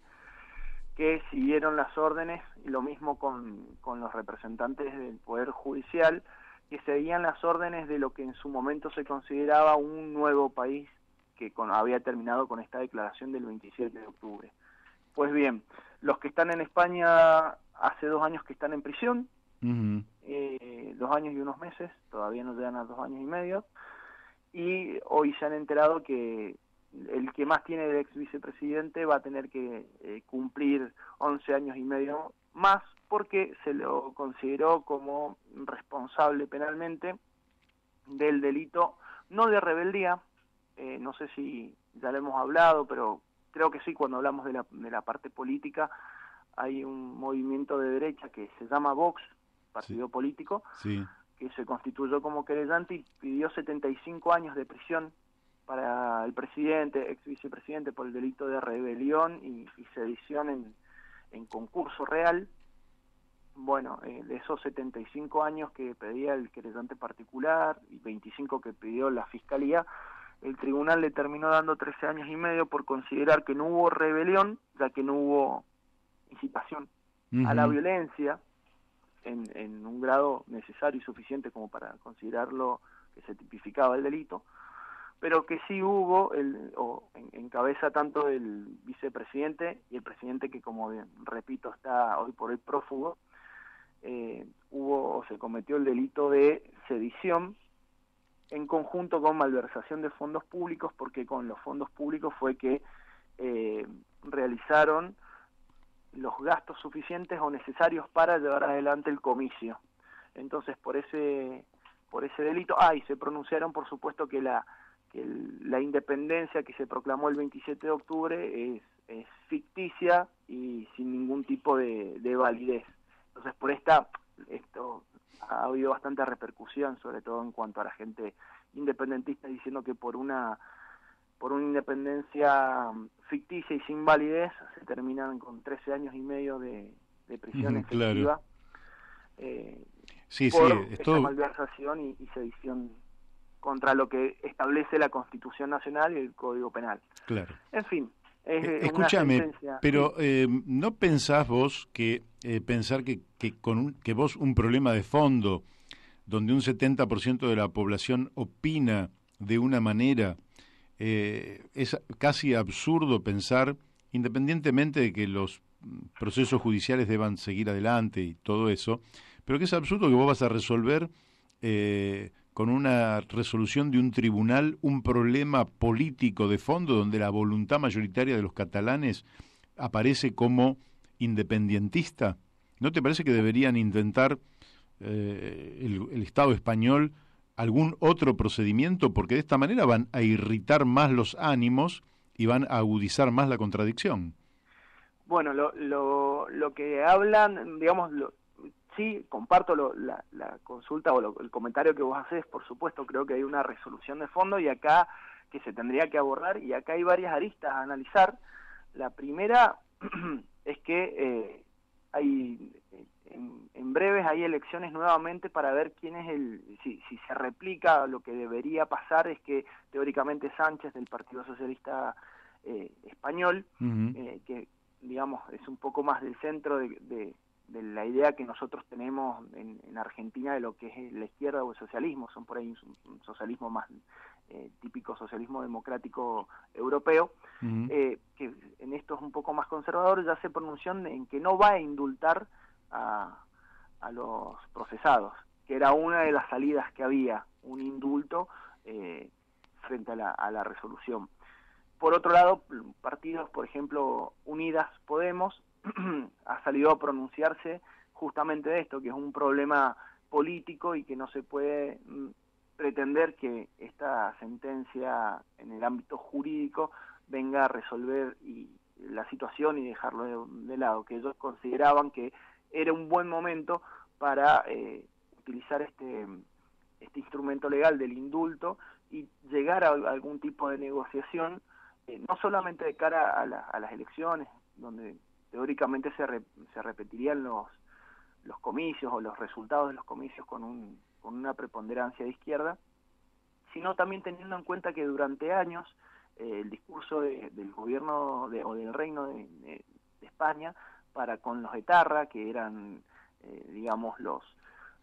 que siguieron las órdenes, y lo mismo con, con los representantes del Poder Judicial, que seguían las órdenes de lo que en su momento se consideraba un nuevo país que había terminado con esta declaración del 27 de octubre. Pues bien, los que están en España hace dos años que están en prisión, eh, dos años y unos meses, todavía no llegan a dos años y medio, y hoy se han enterado que el que más tiene de ex vicepresidente va a tener que eh, cumplir 11 años y medio más porque se lo consideró como responsable penalmente del delito, no de rebeldía, eh, no sé si ya lo hemos hablado, pero creo que sí, cuando hablamos de la, de la parte política, hay un movimiento de derecha que se llama Vox, partido político, que se constituyó como querellante y pidió 75 años de prisión para el presidente, ex vicepresidente, por el delito de rebelión y, sedición en, en, concurso real. Bueno, eh, de esos 75 años que pedía el querellante particular y 25 que pidió la fiscalía, el tribunal le terminó dando 13 años y medio por considerar que no hubo rebelión, ya que no hubo incitación a la violencia en, en, un grado necesario y suficiente como para considerarlo que se tipificaba el delito, pero que sí hubo, el, o en, cabeza tanto el vicepresidente y el presidente que, como bien, repito, está hoy por hoy prófugo, eh, hubo se cometió el delito de sedición en conjunto con malversación de fondos públicos, porque con los fondos públicos fue que eh, realizaron los gastos suficientes o necesarios para llevar adelante el comicio. Entonces, por ese por ese delito, ah, y se pronunciaron, por supuesto, que la que la independencia que se proclamó el 27 de octubre es, es ficticia y sin ningún tipo de, de validez. Entonces, por esta esto ha habido bastante repercusión, sobre todo en cuanto a la gente independentista diciendo que por una por una independencia ficticia y sin validez se terminan con 13 años y medio de, prisión efectiva eh, sí, por esta malversación y, sedición contra lo que establece la Constitución Nacional y el Código Penal. Claro. En fin, eh, escúchame, pero eh, ¿no pensás vos que eh, pensar que, que, con que vos un problema de fondo, donde un 70% de la población opina de una manera, es casi absurdo pensar, independientemente de que los procesos judiciales deban seguir adelante y todo eso, pero que es absurdo que vos vas a resolver con una resolución de un tribunal un problema político de fondo donde la voluntad mayoritaria de los catalanes aparece como independientista? ¿No te parece que deberían intentar eh, el, Estado español algún otro procedimiento? Porque de esta manera van a irritar más los ánimos y van a agudizar más la contradicción. Bueno, lo, lo, lo que hablan, digamos, lo, sí, comparto la, consulta o el comentario que vos haces, por supuesto, creo que hay una resolución de fondo y acá que se tendría que abordar y acá hay varias aristas a analizar. La primera es que eh, hay en, en, breves hay elecciones nuevamente para ver quién es el si, si se replica lo que debería pasar es que teóricamente Sánchez del Partido Socialista eh, español eh, que digamos es un poco más del centro de de la idea que nosotros tenemos en, Argentina de lo que es la izquierda o el socialismo, son por ahí un, socialismo más eh, típico socialismo democrático europeo, eh, que en esto es un poco más conservador, ya se pronunció en que no va a indultar a, a los procesados, que era una de las salidas que había, un indulto eh, frente a la, a la resolución. Por otro lado, partidos, por ejemplo, Unidas Podemos, ha salido a pronunciarse justamente de esto, que es un problema político y que no se puede mm, pretender que esta sentencia en el ámbito jurídico venga a resolver y, la situación y dejarlo de, lado, que ellos consideraban que era un buen momento para eh, utilizar este, este instrumento legal del indulto y llegar a algún tipo de negociación, eh, no solamente de cara a, a las elecciones, donde teóricamente se, se repetirían los, los comicios o los resultados de los comicios con, un, con una preponderancia de izquierda, sino también teniendo en cuenta que durante años eh, el discurso del gobierno de, o del reino de, España para con los etarra, que eran, eh, digamos, los...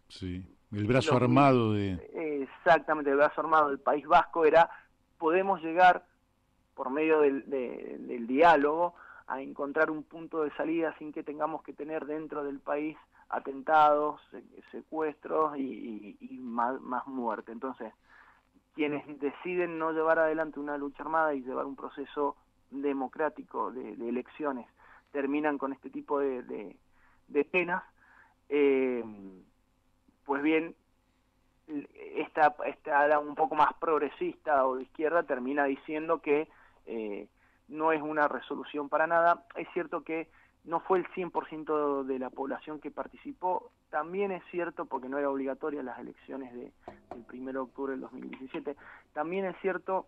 Sí, el brazo armado de... exactamente, el brazo armado del País Vasco era, podemos llegar por medio del, del diálogo a encontrar un punto de salida sin que tengamos que tener dentro del país atentados, secuestros y, más, muerte. Entonces, quienes deciden no llevar adelante una lucha armada y llevar un proceso democrático de, elecciones terminan con este tipo de, penas eh, pues bien, esta, esta un poco más progresista o de izquierda termina diciendo que eh, no es una resolución para nada. Es cierto que no fue el 100% de la población que participó. También es cierto, porque no era obligatoria las elecciones de, del 1 de octubre del 2017, también es cierto,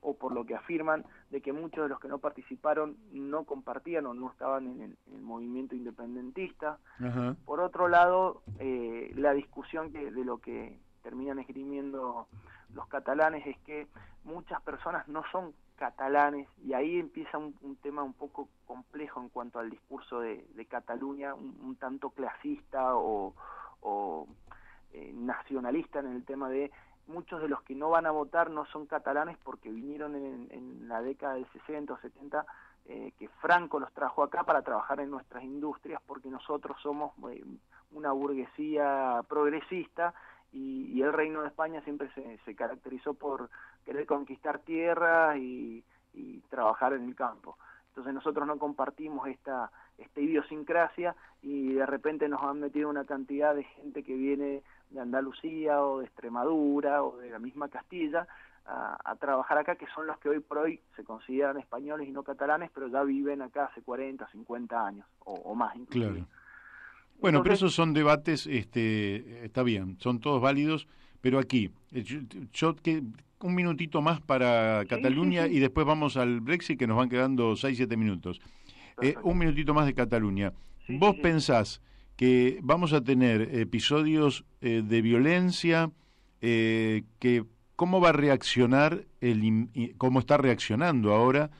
o por lo que afirman, de que muchos de los que no participaron no compartían o no estaban en el, movimiento independentista. Por otro lado, eh, la discusión que, de lo que terminan esgrimiendo los catalanes es que muchas personas no son catalanes y ahí empieza un, tema un poco complejo en cuanto al discurso de, Cataluña, un, tanto clasista o, eh, nacionalista en el tema de muchos de los que no van a votar no son catalanes porque vinieron en, la década del 60 o 70 eh, que Franco los trajo acá para trabajar en nuestras industrias porque nosotros somos eh, una burguesía progresista y, el Reino de España siempre se, caracterizó por querer conquistar tierras y, trabajar en el campo. Entonces nosotros no compartimos esta, esta idiosincrasia y de repente nos han metido una cantidad de gente que viene de Andalucía o de Extremadura o de la misma Castilla a, trabajar acá, que son los que hoy por hoy se consideran españoles y no catalanes, pero ya viven acá hace 40, 50 años o, más incluso. Bueno, pero esos son debates, este, está bien, son todos válidos, pero aquí, eh, yo, que un minutito más para Cataluña y después vamos al Brexit, que nos van quedando 6, 7 minutos. Eh, un minutito más de Cataluña. ¿Vos pensás que vamos a tener episodios eh, de violencia, que cómo va a reaccionar, el, cómo está reaccionando ahora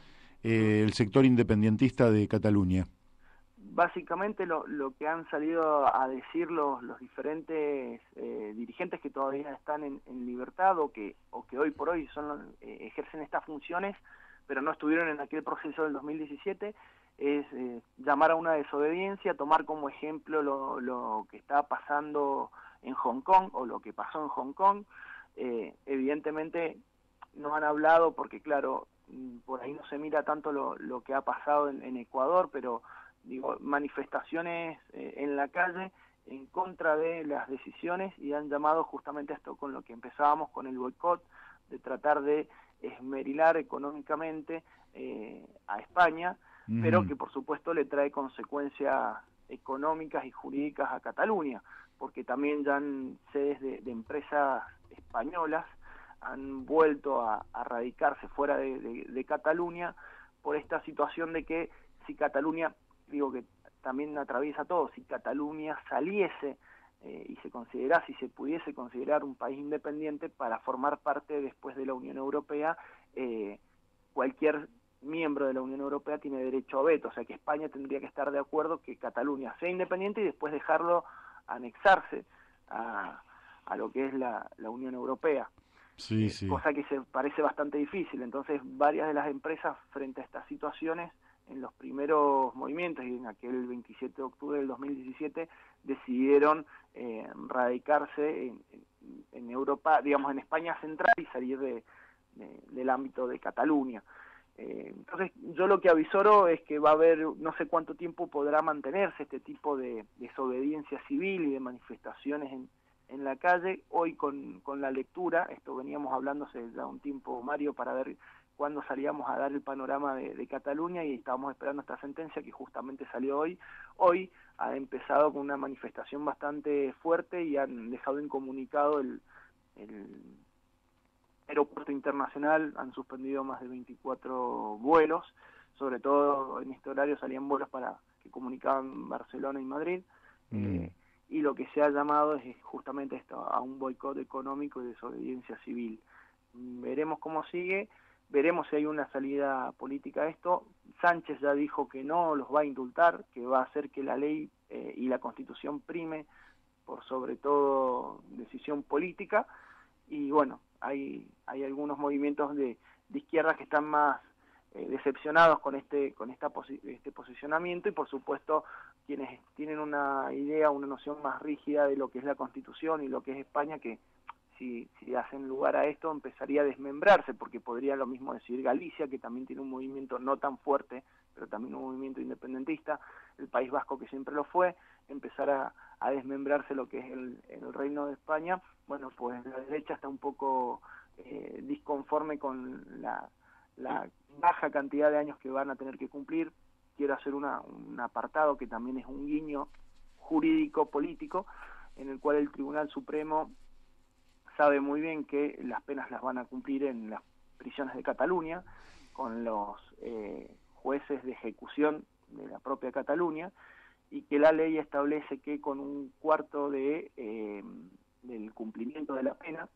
el sector independentista de Cataluña? Básicamente lo, lo que han salido a decir los, los diferentes eh, dirigentes que todavía están en, libertad o que, o que hoy por hoy son eh, ejercen estas funciones, pero no estuvieron en aquel proceso del 2017, es eh, llamar a una desobediencia, tomar como ejemplo lo, lo que está pasando en Hong Kong o lo que pasó en Hong Kong. evidentemente no han hablado porque, claro, mm, por ahí no se mira tanto lo, que ha pasado en Ecuador, pero digo, manifestaciones eh, en la calle en contra de las decisiones y han llamado justamente a esto con lo que empezábamos con el boicot, de tratar de esmerilar económicamente eh, a España, pero que por supuesto le trae consecuencias económicas y jurídicas a Cataluña, porque también ya han sedes de, empresas españolas han vuelto a, radicarse fuera de, de Cataluña por esta situación de que si Cataluña digo que también atraviesa todo, si Cataluña saliese eh, y se considerase, si se pudiese considerar un país independiente para formar parte después de la Unión Europea, eh, cualquier miembro de la Unión Europea tiene derecho a veto, o sea que España tendría que estar de acuerdo que Cataluña sea independiente y después dejarlo anexarse a, a lo que es la, la Unión Europea. Sí, eh, sí. Cosa que se parece bastante difícil. Entonces, varias de las empresas frente a estas situaciones en los primeros movimientos y en aquel 27 de octubre del 2017 decidieron eh, radicarse en, en, Europa, digamos en España central y salir de, del ámbito de Cataluña. Eh, entonces yo lo que avisoro es que va a haber, no sé cuánto tiempo podrá mantenerse este tipo de desobediencia civil y de manifestaciones en, en la calle. Hoy con, con la lectura, esto veníamos hablando hace ya un tiempo, Mario, para ver cuando salíamos a dar el panorama de, Cataluña y estábamos esperando esta sentencia que justamente salió hoy. Hoy ha empezado con una manifestación bastante fuerte y han dejado incomunicado el, el aeropuerto internacional, han suspendido más de 24 vuelos, sobre todo en este horario salían vuelos para que comunicaban Barcelona y Madrid. Mm. Eh, y lo que se ha llamado es justamente esto, a un boicot económico y desobediencia civil. Veremos cómo sigue Veremos si hay una salida política a esto. Sánchez ya dijo que no los va a indultar, que va a hacer que la ley eh, y la constitución prime por sobre todo decisión política. Y bueno, hay, hay algunos movimientos de, de izquierda que están más eh, decepcionados con este con esta este posicionamiento y por supuesto quienes tienen una idea una noción más rígida de lo que es la Constitución y lo que es España que si, hacen lugar a esto, empezaría a desmembrarse, porque podría lo mismo decir Galicia, que también tiene un movimiento no tan fuerte, pero también un movimiento independentista, el País Vasco que siempre lo fue, empezar a, desmembrarse lo que es el, Reino de España, bueno, pues la derecha está un poco eh, disconforme con la, baja cantidad de años que van a tener que cumplir. Quiero hacer una, un apartado que también es un guiño jurídico-político, en el cual el Tribunal Supremo sabe muy bien que las penas las van a cumplir en las prisiones de Cataluña, con los eh, jueces de ejecución de la propia Cataluña, y que la ley establece que con un cuarto de eh, del cumplimiento de la pena,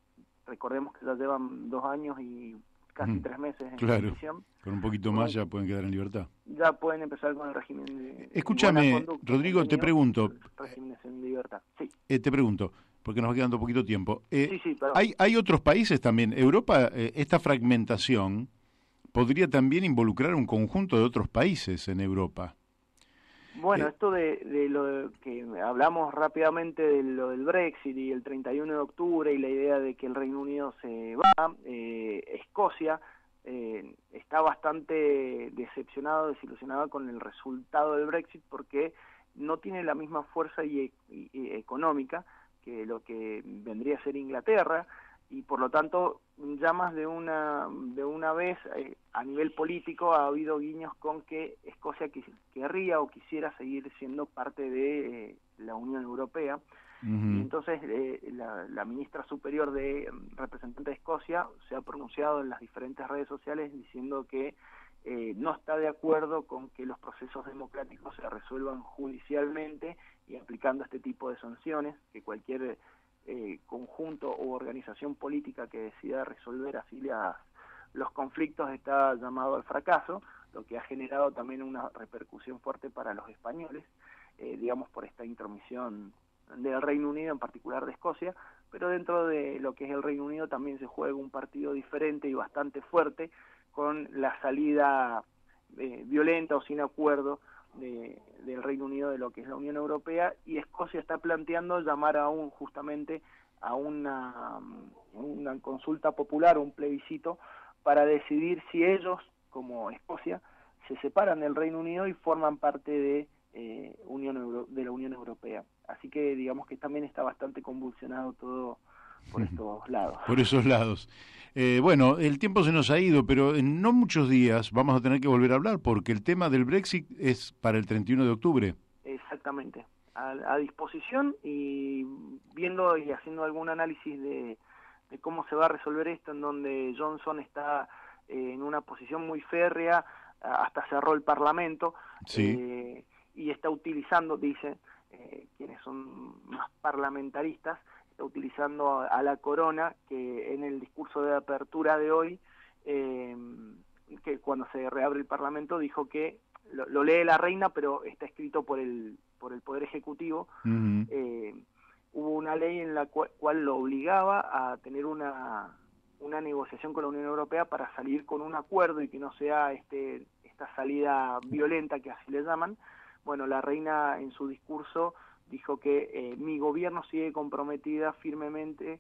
recordemos que ya llevan dos años y casi mm, tres meses en claro, Con un poquito más ya pueden quedar en libertad. Ya pueden empezar con el régimen de. Escúchame, Rodrigo, te pregunto. Regímenes en libertad. Sí. Eh, te pregunto, porque nos va quedando poquito tiempo. Eh, sí, sí, hay, hay otros países también. Europa, eh, esta fragmentación podría también involucrar un conjunto de otros países en Europa. Bueno, esto de, de, lo que hablamos rápidamente de lo del Brexit y el 31 de octubre y la idea de que el Reino Unido se va, eh, Escocia eh, está bastante decepcionado, desilusionado con el resultado del Brexit porque no tiene la misma fuerza y económica que lo que vendría a ser Inglaterra y por lo tanto ya más de una de una vez eh, a nivel político ha habido guiños con que Escocia querría o quisiera seguir siendo parte de eh, la Unión Europea. Y entonces eh, la, ministra superior de representante de Escocia se ha pronunciado en las diferentes redes sociales diciendo que no está de acuerdo con que los procesos democráticos se resuelvan judicialmente y aplicando este tipo de sanciones que cualquier eh, conjunto o organización política que decida resolver así los conflictos está llamado al fracaso, lo que ha generado también una repercusión fuerte para los españoles, eh, digamos por esta intromisión del Reino Unido, en particular de Escocia, pero dentro de lo que es el Reino Unido también se juega un partido diferente y bastante fuerte con la salida eh, violenta o sin acuerdo del Reino Unido de lo que es la Unión Europea y Escocia está planteando llamar aún justamente a una, una consulta popular, un plebiscito, para decidir si ellos, como Escocia, se separan del Reino Unido y forman parte de, eh, Unión de la Unión Europea. Así que digamos que también está bastante convulsionado todo por estos lados. Por esos lados. Eh, bueno, el tiempo se nos ha ido, pero en no muchos días vamos a tener que volver a hablar porque el tema del Brexit es para el 31 de octubre. Exactamente. A, disposición y viendo y haciendo algún análisis de, cómo se va a resolver esto, en donde Johnson está eh, en una posición muy férrea, hasta cerró el Parlamento eh, y está utilizando, dice, quienes son más parlamentaristas, utilizando a, la corona, que en el discurso de apertura de hoy, eh, que cuando se reabre el Parlamento dijo que lo, lee la reina, pero está escrito por el, por el Poder Ejecutivo. Eh, hubo una ley en la cual, lo obligaba a tener una, una negociación con la Unión Europea para salir con un acuerdo y que no sea este, esta salida violenta que así le llaman. Bueno, la reina en su discurso dijo que eh, mi gobierno sigue comprometida firmemente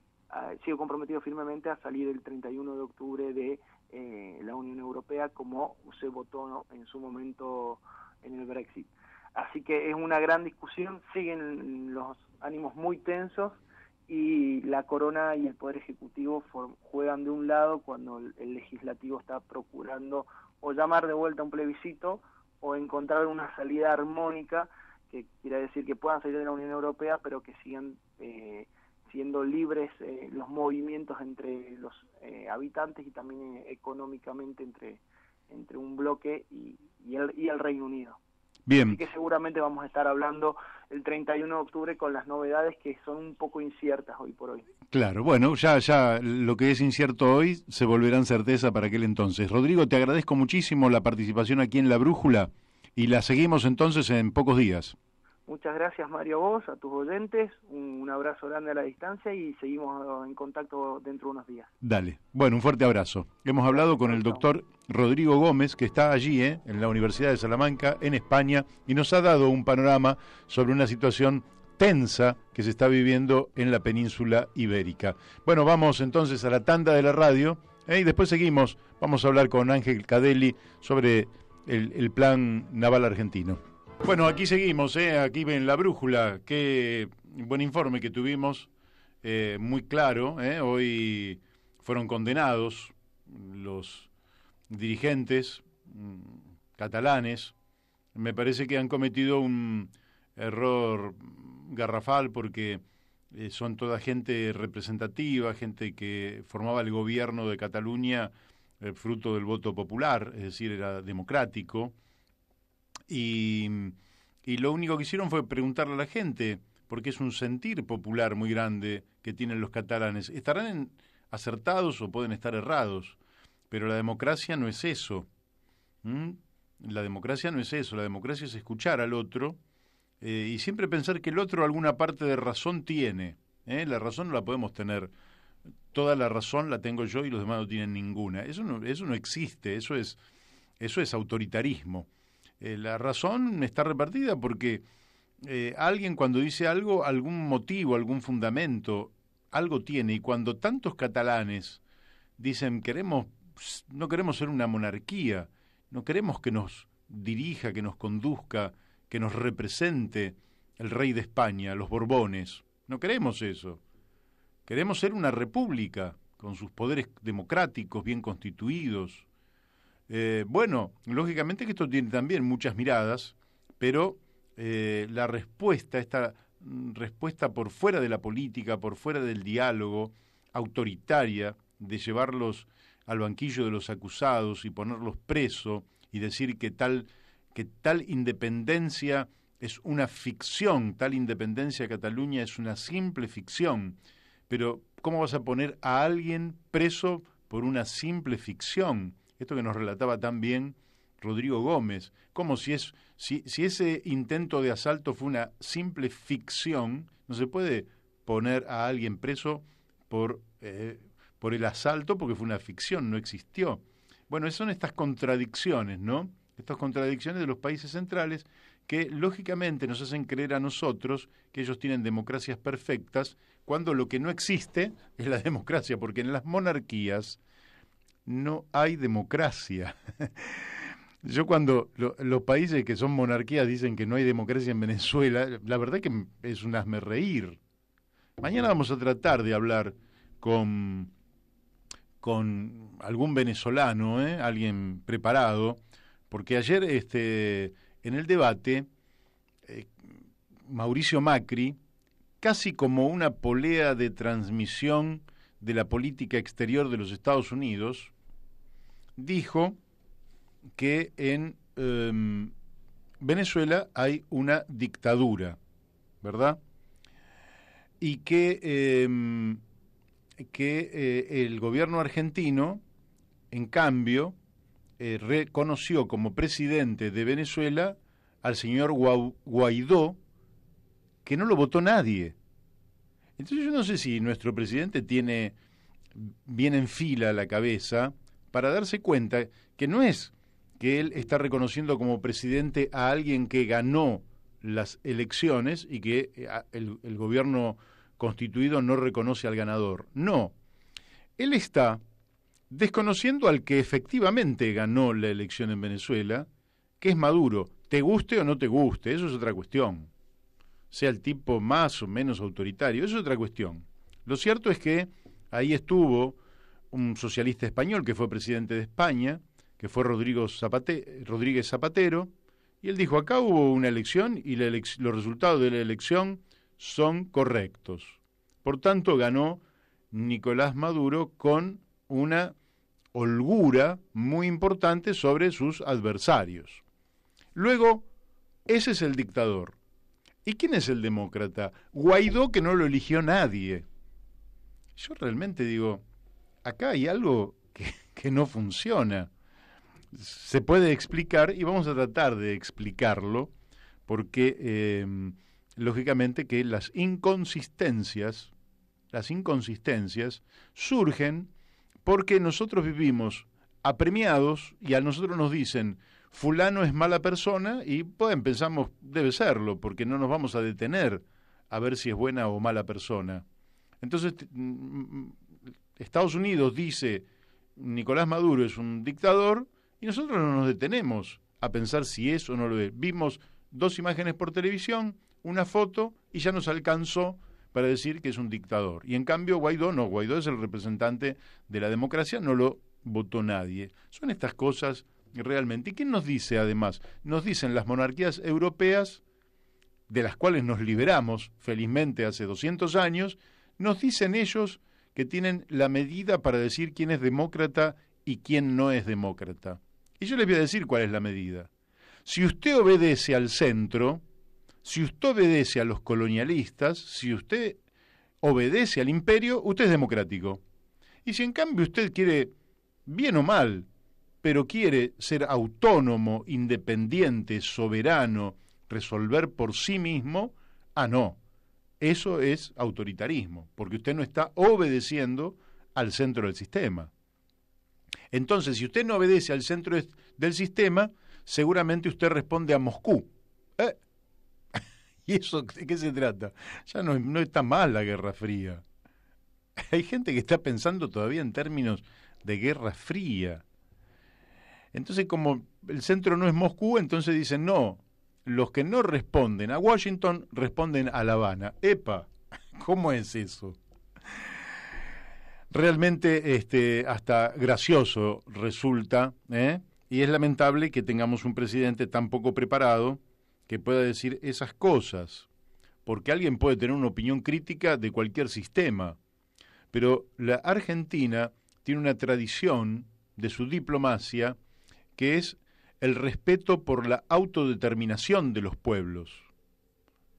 sigue comprometido firmemente a salir el 31 de octubre de eh, la Unión Europea como se votó en su momento en el Brexit. Así que es una gran discusión, siguen los ánimos muy tensos y la corona y el poder ejecutivo juegan de un lado cuando el legislativo está procurando o llamar de vuelta un plebiscito o encontrar una salida armónica que quiere decir que puedan salir de la Unión Europea, pero que sigan eh, siendo libres eh, los movimientos entre los eh, habitantes y también económicamente entre, entre un bloque y, y, el, y el Reino Unido. Bien. Así que seguramente vamos a estar hablando el 31 de octubre con las novedades que son un poco inciertas hoy por hoy. Claro, bueno, ya, ya lo que es incierto hoy se volverá en certeza para aquel entonces. Rodrigo, te agradezco muchísimo la participación aquí en La Brújula y la seguimos entonces en pocos días. Muchas gracias Mario vos, a tus oyentes, un, abrazo grande a la distancia y seguimos en contacto dentro de unos días. Dale, bueno, un fuerte abrazo. Hemos hablado con el doctor Rodrigo Gómez, que está allí, ¿eh? en la Universidad de Salamanca, en España, y nos ha dado un panorama sobre una situación tensa que se está viviendo en la península ibérica. Bueno, vamos entonces a la tanda de la radio ¿eh? y después seguimos. Vamos a hablar con Ángel Cadelli sobre el, plan naval argentino. Bueno, aquí seguimos, ¿eh? aquí en la brújula, qué buen informe que tuvimos, eh, muy claro, ¿eh? hoy fueron condenados los dirigentes mm, catalanes, me parece que han cometido un error garrafal porque eh, son toda gente representativa, gente que formaba el gobierno de Cataluña fruto del voto popular, es decir, era democrático. Y, lo único que hicieron fue preguntarle a la gente, porque es un sentir popular muy grande que tienen los catalanes. Estarán acertados o pueden estar errados, pero la democracia no es eso. La democracia no es eso, la democracia es escuchar al otro eh, y siempre pensar que el otro alguna parte de razón tiene. ¿eh? La razón no la podemos tener. Toda la razón la tengo yo y los demás no tienen ninguna. Eso no, eso no existe, eso es, eso es autoritarismo. Eh, la razón está repartida porque alguien cuando dice algo, algún motivo, algún fundamento, algo tiene. Y cuando tantos catalanes dicen queremos, no queremos ser una monarquía, no queremos que nos dirija, que nos conduzca que nos represente el rey de España, los Borbones. No queremos eso. Queremos ser una república con sus poderes democráticos bien constituidos. Eh, bueno, lógicamente que esto tiene también muchas miradas, pero eh, la respuesta, esta respuesta por fuera de la política, por fuera del diálogo, autoritaria, de llevarlos al banquillo de los acusados y ponerlos presos y decir que tal que tal independencia es una ficción, tal independencia de Cataluña es una simple ficción. Pero, ¿cómo vas a poner a alguien preso por una simple ficción? Esto que nos relataba tan bien Rodrigo Gómez, como si, es, si, si ese intento de asalto fue una simple ficción, no se puede poner a alguien preso por, eh, por el asalto porque fue una ficción, no existió. Bueno, son estas contradicciones, ¿no? estas contradicciones de los países centrales que lógicamente nos hacen creer a nosotros que ellos tienen democracias perfectas cuando lo que no existe es la democracia, porque en las monarquías no hay democracia. Yo cuando los países que son monarquías dicen que no hay democracia en Venezuela, la verdad que es un hazme reír. Mañana vamos a tratar de hablar con, con algún venezolano, ¿eh? alguien preparado, porque ayer este, en el debate, eh, Mauricio Macri, casi como una polea de transmisión de la política exterior de los Estados Unidos, dijo que en em, Venezuela hay una dictadura, ¿verdad? Y que, em, que eh, el gobierno argentino, en cambio, eh, reconoció como presidente de Venezuela al señor Guaidó, que no lo votó nadie. Entonces yo no sé si nuestro presidente tiene bien en fila la cabeza para darse cuenta que no es que él está reconociendo como presidente a alguien que ganó las elecciones y que eh, el gobierno constituido no reconoce al ganador. No, él está desconociendo al que efectivamente ganó la elección en Venezuela, que es Maduro, te guste o no te guste, eso es otra cuestión. Sea el tipo más o menos autoritario, eso es otra cuestión. Lo cierto es que ahí estuvo un socialista español que fue presidente de España, que fue Rodrigo Rodríguez Zapatero, y él dijo, acá hubo una elección y los resultados de la elección son correctos. Por tanto, ganó Nicolás Maduro con una holgura muy importante sobre sus adversarios. Luego, ese es el dictador. ¿Y quién es el demócrata? Guaidó que no lo eligió nadie. Yo realmente digo, acá hay algo que, no funciona. Se puede explicar y vamos a tratar de explicarlo porque eh, lógicamente que las inconsistencias, las inconsistencias surgen porque nosotros vivimos apremiados y a nosotros nos dicen, fulano es mala persona y pues pensamos, debe serlo, porque no nos vamos a detener a ver si es buena o mala persona. Entonces, mm, Estados Unidos dice, Nicolás Maduro es un dictador y nosotros no nos detenemos a pensar si es o no lo es. Vimos dos imágenes por televisión, una foto, y ya nos alcanzó para decir que es un dictador. Y en cambio Guaidó no, Guaidó es el representante de la democracia, no lo votó nadie. Son estas cosas realmente. ¿Y quién nos dice además? Nos dicen las monarquías europeas, de las cuales nos liberamos felizmente hace 200 años, nos dicen ellos que tienen la medida para decir quién es demócrata y quién no es demócrata. Y yo les voy a decir cuál es la medida. Si usted obedece al centro, si usted obedece a los colonialistas, si usted obedece al imperio, usted es democrático. Y si en cambio usted quiere, bien o mal, pero quiere ser autónomo, independiente, soberano, resolver por sí mismo, ah, no, eso es autoritarismo, porque usted no está obedeciendo al centro del sistema. Entonces, si usted no obedece al centro del sistema, seguramente usted responde a Moscú. ¿Eh? ¿Y eso de qué se trata? Ya no, no está mal la Guerra Fría. Hay gente que está pensando todavía en términos de Guerra Fría. Entonces, como el centro no es Moscú, entonces dicen, no, los que no responden a Washington responden a La Habana. ¡Epa! ¿Cómo es eso? Realmente este, hasta gracioso resulta, ¿eh? y es lamentable que tengamos un presidente tan poco preparado que pueda decir esas cosas, porque alguien puede tener una opinión crítica de cualquier sistema, pero la Argentina tiene una tradición de su diplomacia que es el respeto por la autodeterminación de los pueblos.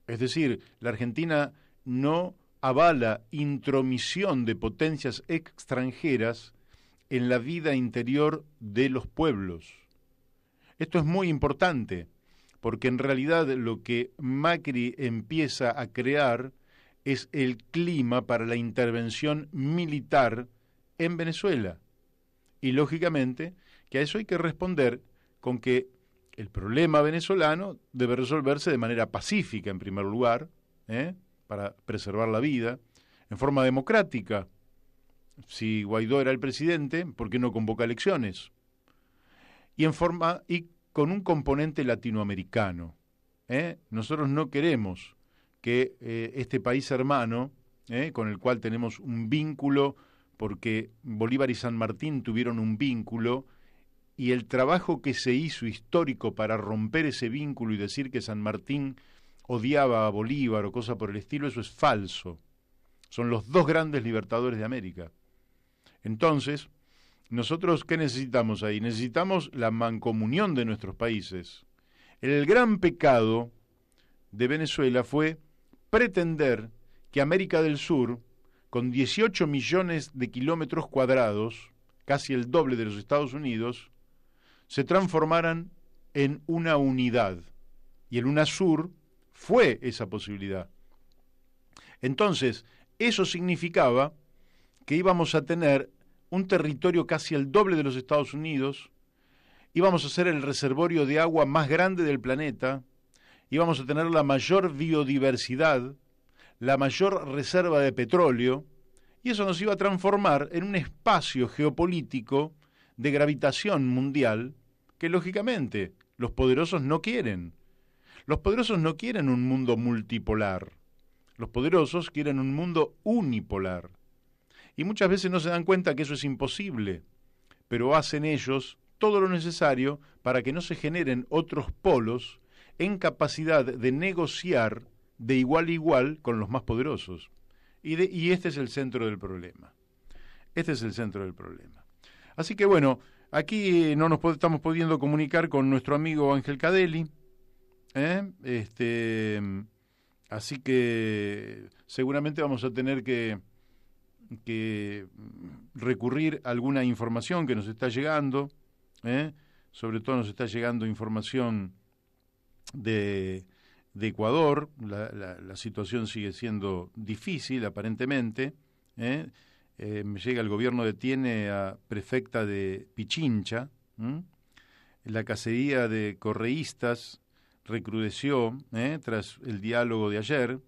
Es decir, la Argentina no avala intromisión de potencias extranjeras en la vida interior de los pueblos. Esto es muy importante, porque en realidad lo que Macri empieza a crear es el clima para la intervención militar en Venezuela. Y lógicamente que a eso hay que responder con que el problema venezolano debe resolverse de manera pacífica, en primer lugar, ¿eh? para preservar la vida, en forma democrática. Si Guaidó era el presidente, ¿por qué no convoca elecciones? Y en forma y con un componente latinoamericano. ¿eh? Nosotros no queremos que eh, este país hermano, con el cual tenemos un vínculo, porque Bolívar y San Martín tuvieron un vínculo, y el trabajo que se hizo histórico para romper ese vínculo y decir que San Martín odiaba a Bolívar o cosa por el estilo, eso es falso. Son los dos grandes libertadores de América. Entonces, nosotros, ¿qué necesitamos ahí? Necesitamos la mancomunión de nuestros países. El gran pecado de Venezuela fue pretender que América del Sur, con 18 millones de kilómetros cuadrados, casi el doble de los Estados Unidos, se transformaran en una unidad. Y el UNASUR fue esa posibilidad. Entonces, eso significaba que íbamos a tener un territorio casi el doble de los Estados Unidos, íbamos a ser el reservorio de agua más grande del planeta, íbamos a tener la mayor biodiversidad, la mayor reserva de petróleo, y eso nos iba a transformar en un espacio geopolítico de gravitación mundial que lógicamente los poderosos no quieren. Los poderosos no quieren un mundo multipolar. Los poderosos quieren un mundo unipolar. Y muchas veces no se dan cuenta que eso es imposible, pero hacen ellos todo lo necesario para que no se generen otros polos en capacidad de negociar de igual a igual con los más poderosos. Y, y este es el centro del problema. Este es el centro del problema. Así que bueno, aquí no nos estamos pudiendo comunicar con nuestro amigo Ángel Cadelli. ¿eh? Este, así que seguramente vamos a tener que, recurrir a alguna información que nos está llegando. ¿eh? Sobre todo nos está llegando información de, de Ecuador. La, la, situación sigue siendo difícil, aparentemente. ¿eh? Eh, me llega el gobierno detiene a prefecta de Pichincha, la cacería de correístas recrudeció ¿eh? tras el diálogo de ayer,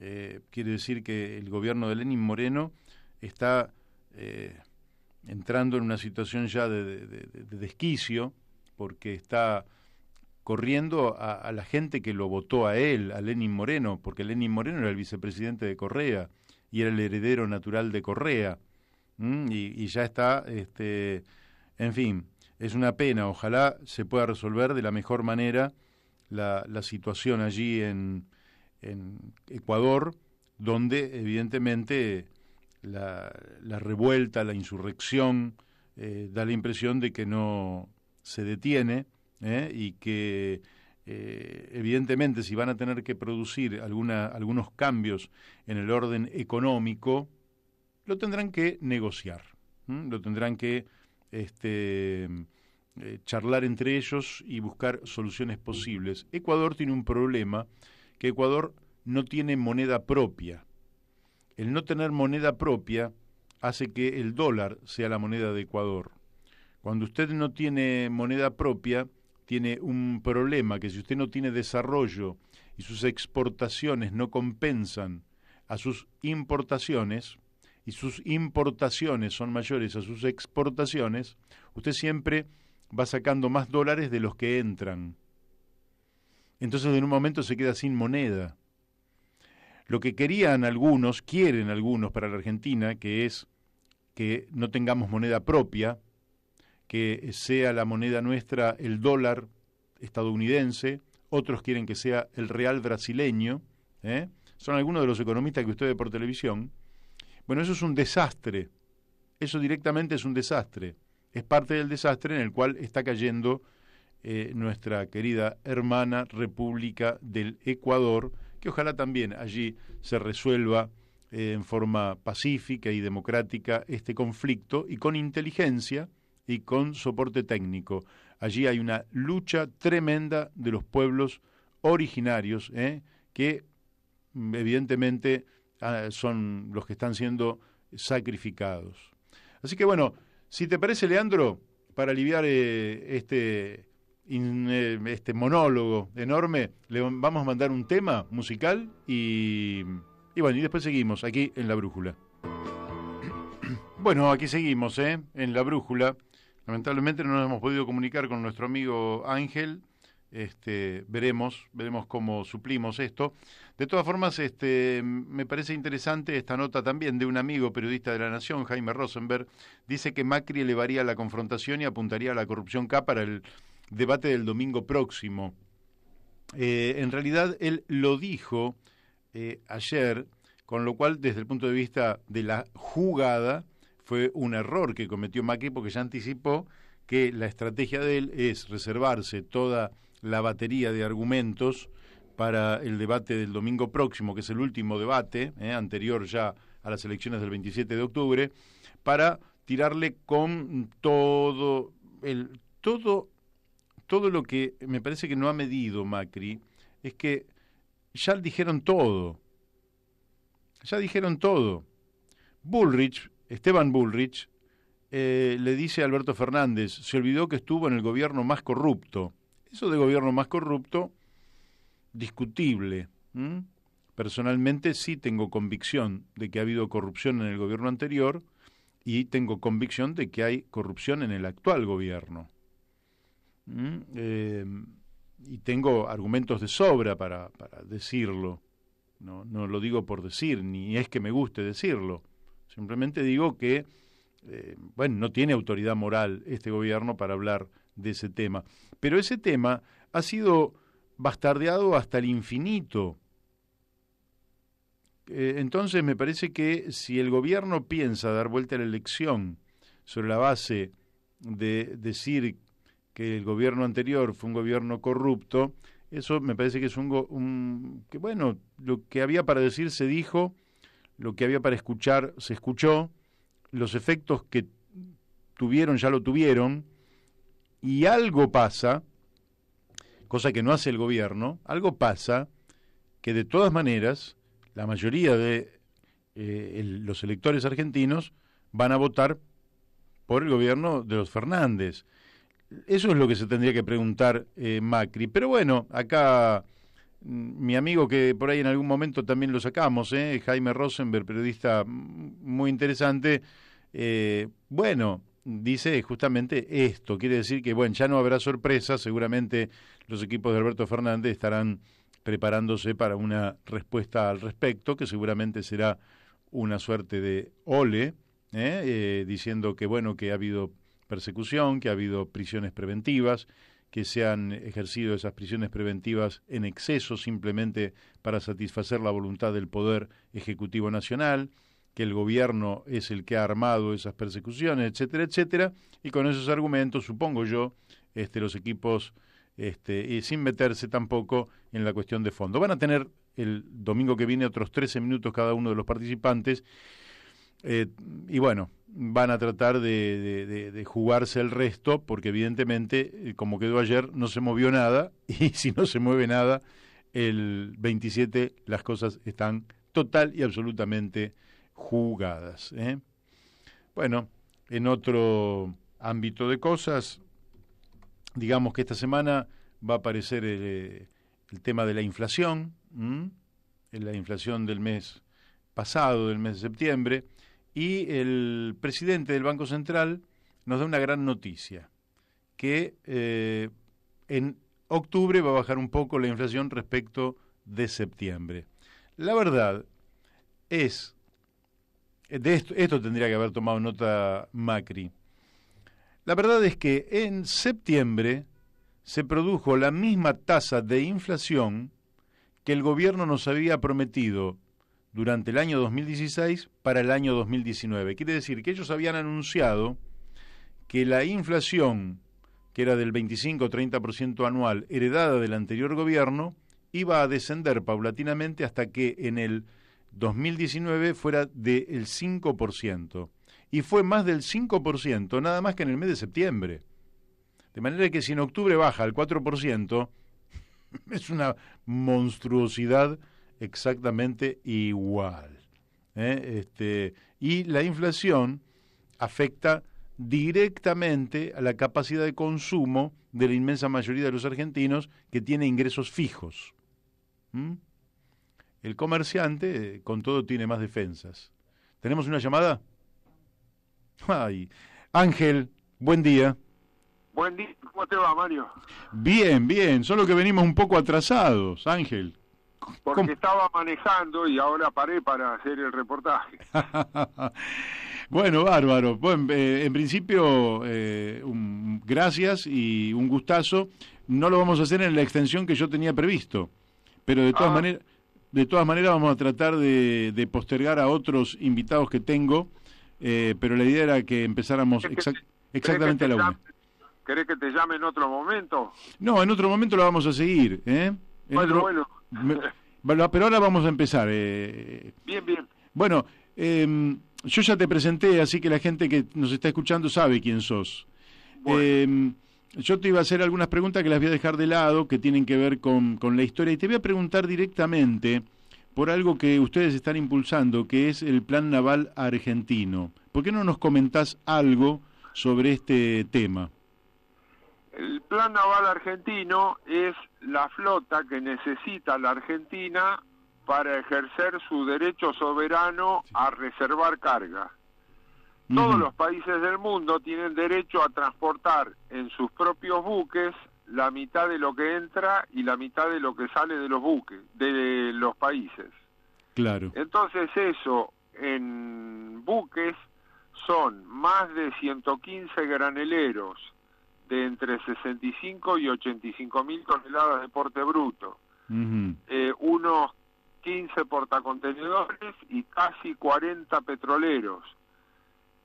eh, quiere decir que el gobierno de Lenin Moreno está entrando en una situación ya de, desquicio, porque está corriendo a, la gente que lo votó a él, a Lenin Moreno, porque Lenin Moreno era el vicepresidente de Correa y era el heredero natural de Correa. Y, ya está, este, en fin, es una pena. Ojalá se pueda resolver de la mejor manera la, situación allí en, Ecuador, donde evidentemente la, revuelta, la insurrección, eh, da la impresión de que no se detiene ¿eh? y que eh, evidentemente si van a tener que producir algunos cambios en el orden económico, lo tendrán que negociar, lo tendrán que este, eh, charlar entre ellos y buscar soluciones posibles. Ecuador tiene un problema, que Ecuador no tiene moneda propia. El no tener moneda propia hace que el dólar sea la moneda de Ecuador. Cuando usted no tiene moneda propia, tiene un problema que si usted no tiene desarrollo y sus exportaciones no compensan a sus importaciones y sus importaciones son mayores a sus exportaciones, usted siempre va sacando más dólares de los que entran. Entonces en un momento se queda sin moneda. Lo que querían algunos, quieren algunos para la Argentina, que es que no tengamos moneda propia, que sea la moneda nuestra el dólar estadounidense, otros quieren que sea el real brasileño, ¿eh? son algunos de los economistas que usted ve por televisión. Bueno, eso es un desastre, eso directamente es un desastre, es parte del desastre en el cual está cayendo eh, nuestra querida hermana República del Ecuador, que ojalá también allí se resuelva eh, en forma pacífica y democrática este conflicto y con inteligencia, y con soporte técnico. Allí hay una lucha tremenda de los pueblos originarios, ¿eh? que mm, evidentemente ah, son los que están siendo sacrificados. Así que bueno, si te parece, Leandro, para aliviar eh, este, eh, este monólogo enorme, le vamos a mandar un tema musical y, bueno, y después seguimos aquí en la brújula. Bueno, aquí seguimos. En la brújula. Lamentablemente no nos hemos podido comunicar con nuestro amigo Ángel. Este, veremos, veremos cómo suplimos esto. De todas formas, este, me parece interesante esta nota también de un amigo periodista de la Nación, Jaime Rosenberg, dice que Macri elevaría la confrontación y apuntaría a la corrupción K para el debate del domingo próximo. Eh, en realidad, él lo dijo eh, ayer, con lo cual, desde el punto de vista de la jugada, fue un error que cometió Macri porque ya anticipó que la estrategia de él es reservarse toda la batería de argumentos para el debate del domingo próximo, que es el último debate, eh, anterior ya a las elecciones del 27 de octubre, para tirarle con todo el todo todo lo que me parece que no ha medido Macri es que ya dijeron todo. Ya dijeron todo. Bullrich Esteban Bullrich eh, le dice a Alberto Fernández, se olvidó que estuvo en el gobierno más corrupto. Eso de gobierno más corrupto, discutible. Personalmente sí tengo convicción de que ha habido corrupción en el gobierno anterior y tengo convicción de que hay corrupción en el actual gobierno. Eh, y tengo argumentos de sobra para, para decirlo. No, no lo digo por decir, ni es que me guste decirlo. Simplemente digo que, eh, bueno, no tiene autoridad moral este gobierno para hablar de ese tema. Pero ese tema ha sido bastardeado hasta el infinito. Eh, entonces me parece que si el gobierno piensa dar vuelta a la elección sobre la base de decir que el gobierno anterior fue un gobierno corrupto, eso me parece que es un, un que bueno, lo que había para decir se dijo lo que había para escuchar se escuchó, los efectos que tuvieron ya lo tuvieron, y algo pasa, cosa que no hace el gobierno, algo pasa que de todas maneras la mayoría de eh, los electores argentinos van a votar por el gobierno de los Fernández. Eso es lo que se tendría que preguntar eh, Macri. Pero bueno, acá mi amigo que por ahí en algún momento también lo sacamos, ¿eh? Jaime Rosenberg, periodista muy interesante, eh, bueno, dice justamente esto, quiere decir que bueno, ya no habrá sorpresa, seguramente los equipos de Alberto Fernández estarán preparándose para una respuesta al respecto, que seguramente será una suerte de ole, ¿eh? Eh, diciendo que bueno que ha habido persecución, que ha habido prisiones preventivas, que se han ejercido esas prisiones preventivas en exceso simplemente para satisfacer la voluntad del Poder Ejecutivo Nacional, que el gobierno es el que ha armado esas persecuciones, etcétera, etcétera, y con esos argumentos, supongo yo, este, los equipos, este, y sin meterse tampoco en la cuestión de fondo. Van a tener el domingo que viene otros 13 minutos cada uno de los participantes, eh, y bueno, van a tratar de, jugarse el resto, porque evidentemente, eh, como quedó ayer, no se movió nada, y si no se mueve nada, el 27 las cosas están total y absolutamente jugadas. ¿eh? Bueno, en otro ámbito de cosas, digamos que esta semana va a aparecer el, tema de la inflación, la inflación del mes pasado, del mes de septiembre, y el presidente del Banco Central nos da una gran noticia, que eh, en octubre va a bajar un poco la inflación respecto de septiembre. La verdad es, de esto, esto tendría que haber tomado nota Macri, la verdad es que en septiembre se produjo la misma tasa de inflación que el gobierno nos había prometido durante el año 2016 para el año 2019. Quiere decir que ellos habían anunciado que la inflación, que era del 25-30% anual heredada del anterior gobierno, iba a descender paulatinamente hasta que en el 2019 fuera del 5%. Y fue más del 5%, nada más que en el mes de septiembre. De manera que si en octubre baja al 4%, es una monstruosidad exactamente igual. ¿eh? Este, y la inflación afecta directamente a la capacidad de consumo de la inmensa mayoría de los argentinos que tiene ingresos fijos. El comerciante, con todo, tiene más defensas. ¿Tenemos una llamada? Ay, Ángel, buen día. Buen día, ¿cómo te va, Mario? Bien, bien, solo que venimos un poco atrasados, Ángel. Porque estaba manejando y ahora paré para hacer el reportaje. bueno, bárbaro. Bueno, eh, en principio, eh, gracias y un gustazo. No lo vamos a hacer en la extensión que yo tenía previsto, pero de todas, ah. maneras, de todas maneras vamos a tratar de, postergar a otros invitados que tengo, eh, pero la idea era que empezáramos exactamente a la una. ¿Querés que te llame en otro momento? No, en otro momento lo vamos a seguir. ¿eh? bueno, bueno pero ahora vamos a empezar. Eh. Bien, bien. Bueno, em, yo ya te presenté, así que la gente que nos está escuchando sabe quién sos. Em, yo te iba a hacer algunas preguntas que las voy a dejar de lado, que tienen que ver con, con la historia, y te voy a preguntar directamente por algo que ustedes están impulsando, que es el Plan Naval Argentino. ¿Por qué no nos comentás algo sobre este tema? El Plan Naval Argentino es la flota que necesita la Argentina para ejercer su derecho soberano a reservar carga. Todos los países del mundo tienen derecho a transportar en sus propios buques la mitad de lo que entra y la mitad de lo que sale de los buques, de los países. Claro. Entonces eso en buques son más de 115 graneleros, de entre 65 y 85 mil toneladas de porte bruto, eh, unos 15 portacontenedores y casi 40 petroleros.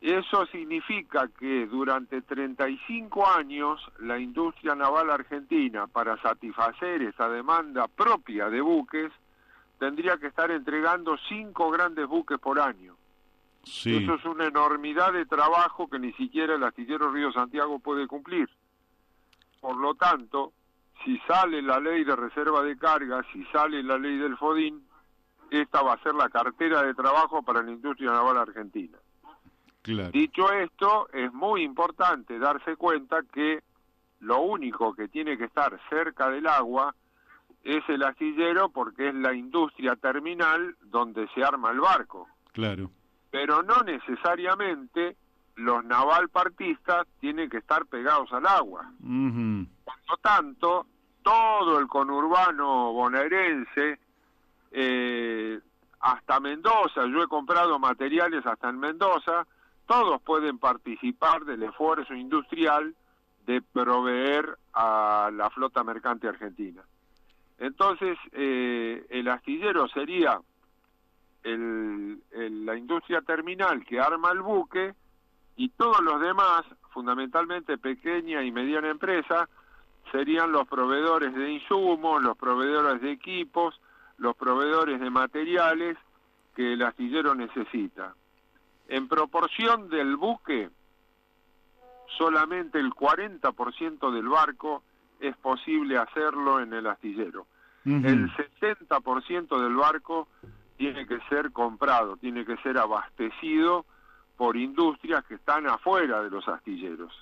Eso significa que durante 35 años la industria naval argentina, para satisfacer esa demanda propia de buques, tendría que estar entregando cinco grandes buques por año. Eso es una enormidad de trabajo que ni siquiera el astillero Río Santiago puede cumplir. Por lo tanto, si sale la ley de reserva de carga, si sale la ley del FODIN, esta va a ser la cartera de trabajo para la industria naval argentina. Dicho esto, es muy importante darse cuenta que lo único que tiene que estar cerca del agua es el astillero porque es la industria terminal donde se arma el barco. Claro pero no necesariamente los navalpartistas tienen que estar pegados al agua. Por lo tanto, todo el conurbano bonaerense, eh, hasta Mendoza, yo he comprado materiales hasta en Mendoza, todos pueden participar del esfuerzo industrial de proveer a la flota mercante argentina. Entonces, eh, el astillero sería la industria terminal que arma el buque y todos los demás, fundamentalmente pequeña y mediana empresa, serían los proveedores de insumos, los proveedores de equipos, los proveedores de materiales que el astillero necesita. En proporción del buque, solamente el 40% del barco es posible hacerlo en el astillero. El 60% del barco tiene que ser comprado, tiene que ser abastecido por industrias que están afuera de los astilleros.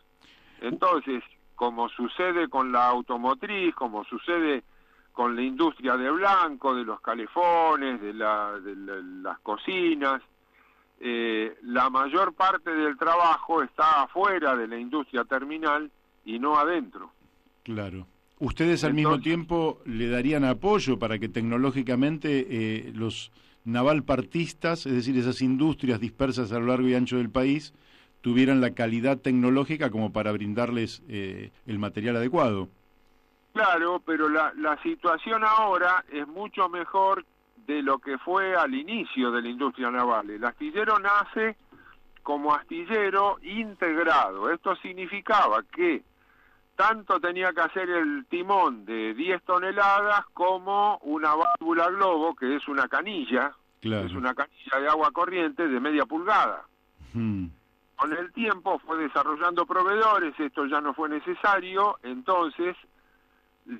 Entonces, como sucede con la automotriz, como sucede con la industria de blanco, de los calefones, de, las cocinas, eh, la mayor parte del trabajo está afuera de la industria terminal y no adentro. Claro. ¿Ustedes al mismo tiempo le darían apoyo para que tecnológicamente eh, los navalpartistas, es decir, esas industrias dispersas a lo largo y ancho del país, tuvieran la calidad tecnológica como para brindarles eh, el material adecuado. Claro, pero la, la situación ahora es mucho mejor de lo que fue al inicio de la industria naval. El astillero nace como astillero integrado. Esto significaba que tanto tenía que hacer el timón de 10 toneladas como una válvula globo, que es una canilla, es una canilla de agua corriente de media pulgada. Hmm. Con el tiempo fue desarrollando proveedores, esto ya no fue necesario, entonces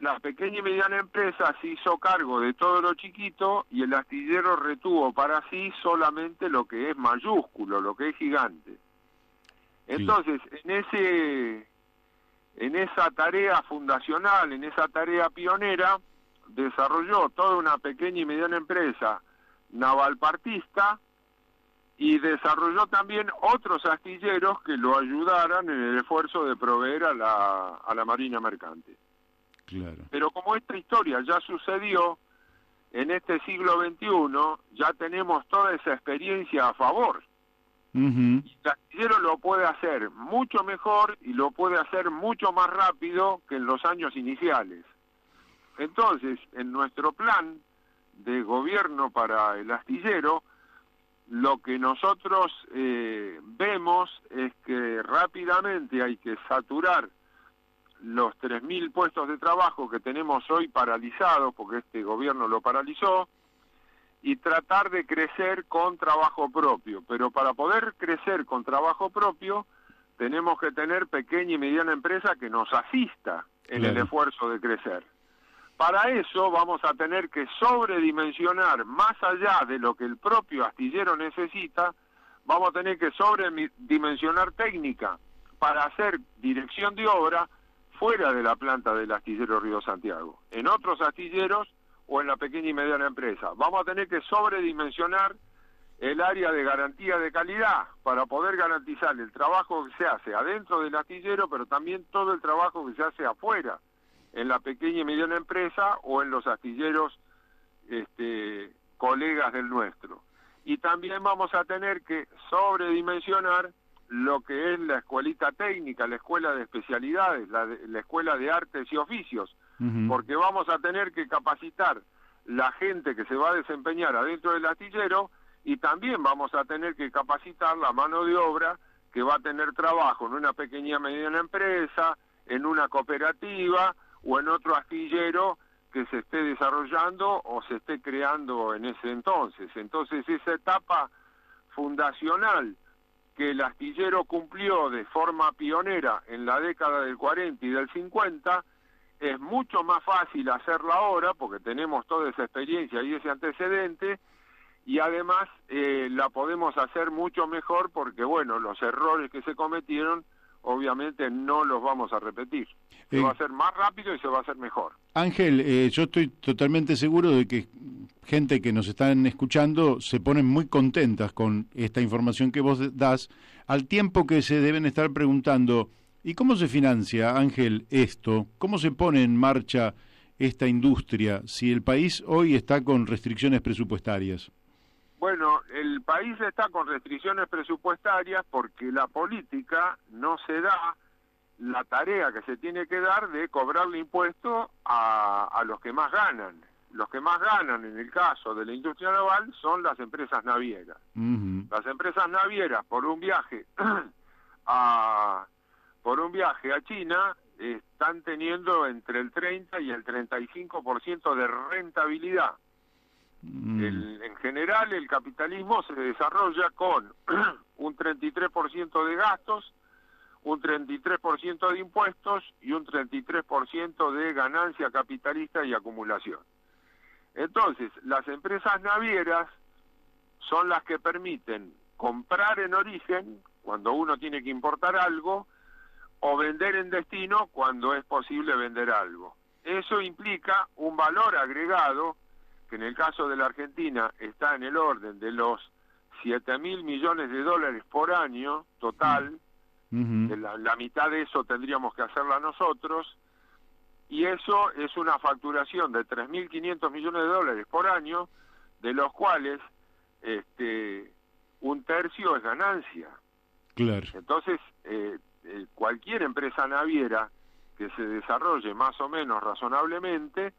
la pequeña y mediana empresa se hizo cargo de todo lo chiquito y el astillero retuvo para sí solamente lo que es mayúsculo, lo que es gigante. Entonces, en ese en esa tarea fundacional, en esa tarea pionera, desarrolló toda una pequeña y mediana empresa navalpartista y desarrolló también otros astilleros que lo ayudaran en el esfuerzo de proveer a la, a la Marina Mercante. Claro. Pero como esta historia ya sucedió en este siglo XXI, ya tenemos toda esa experiencia a favor. El astillero lo puede hacer mucho mejor y lo puede hacer mucho más rápido que en los años iniciales. Entonces, en nuestro plan de gobierno para el astillero, lo que nosotros eh, vemos es que rápidamente hay que saturar los 3.000 puestos de trabajo que tenemos hoy paralizados, porque este gobierno lo paralizó, y tratar de crecer con trabajo propio. Pero para poder crecer con trabajo propio, tenemos que tener pequeña y mediana empresa que nos asista en el esfuerzo de crecer. Para eso vamos a tener que sobredimensionar más allá de lo que el propio astillero necesita, vamos a tener que sobredimensionar técnica para hacer dirección de obra fuera de la planta del astillero Río Santiago, en otros astilleros o en la pequeña y mediana empresa. Vamos a tener que sobredimensionar el área de garantía de calidad para poder garantizar el trabajo que se hace adentro del astillero, pero también todo el trabajo que se hace afuera en la pequeña y mediana empresa o en los astilleros este, colegas del nuestro. Y también vamos a tener que sobredimensionar lo que es la escuelita técnica, la escuela de especialidades, la, la escuela de artes y oficios, porque vamos a tener que capacitar la gente que se va a desempeñar adentro del astillero y también vamos a tener que capacitar la mano de obra que va a tener trabajo en una pequeña mediana empresa, en una cooperativa o en otro astillero que se esté desarrollando o se esté creando en ese entonces. Entonces esa etapa fundacional que el astillero cumplió de forma pionera en la década del 40 y del 50, es mucho más fácil hacerla ahora porque tenemos toda esa experiencia y ese antecedente y además eh, la podemos hacer mucho mejor porque, bueno, los errores que se cometieron obviamente no los vamos a repetir. Se va a hacer más rápido y se va a hacer mejor. Ángel, eh, yo estoy totalmente seguro de que gente que nos están escuchando se ponen muy contentas con esta información que vos das, al tiempo que se deben estar preguntando, ¿y cómo se financia, Ángel, esto? ¿Cómo se pone en marcha esta industria si el país hoy está con restricciones presupuestarias? Bueno, el país está con restricciones presupuestarias porque la política no se da la tarea que se tiene que dar de cobrarle impuesto a, a los que más ganan. Los que más ganan en el caso de la industria naval son las empresas navieras. Las empresas navieras por un viaje a por un viaje a China están teniendo entre el 30 y el 35% de rentabilidad. Mm. en general, el capitalismo se desarrolla con un 33% de gastos, un 33% de impuestos y un 33% de ganancia capitalista y acumulación. Entonces, las empresas navieras son las que permiten comprar en origen, cuando uno tiene que importar algo, o vender en destino cuando es posible vender algo. Eso implica un valor agregado que en el caso de la Argentina está en el orden de los 7 mil millones de dólares por año total, la, mitad de eso tendríamos que hacerla nosotros, y eso es una facturación de 3.500 millones de dólares por año, de los cuales este, un tercio es ganancia. Claro. Entonces, eh, eh, cualquier empresa naviera que se desarrolle más o menos razonablemente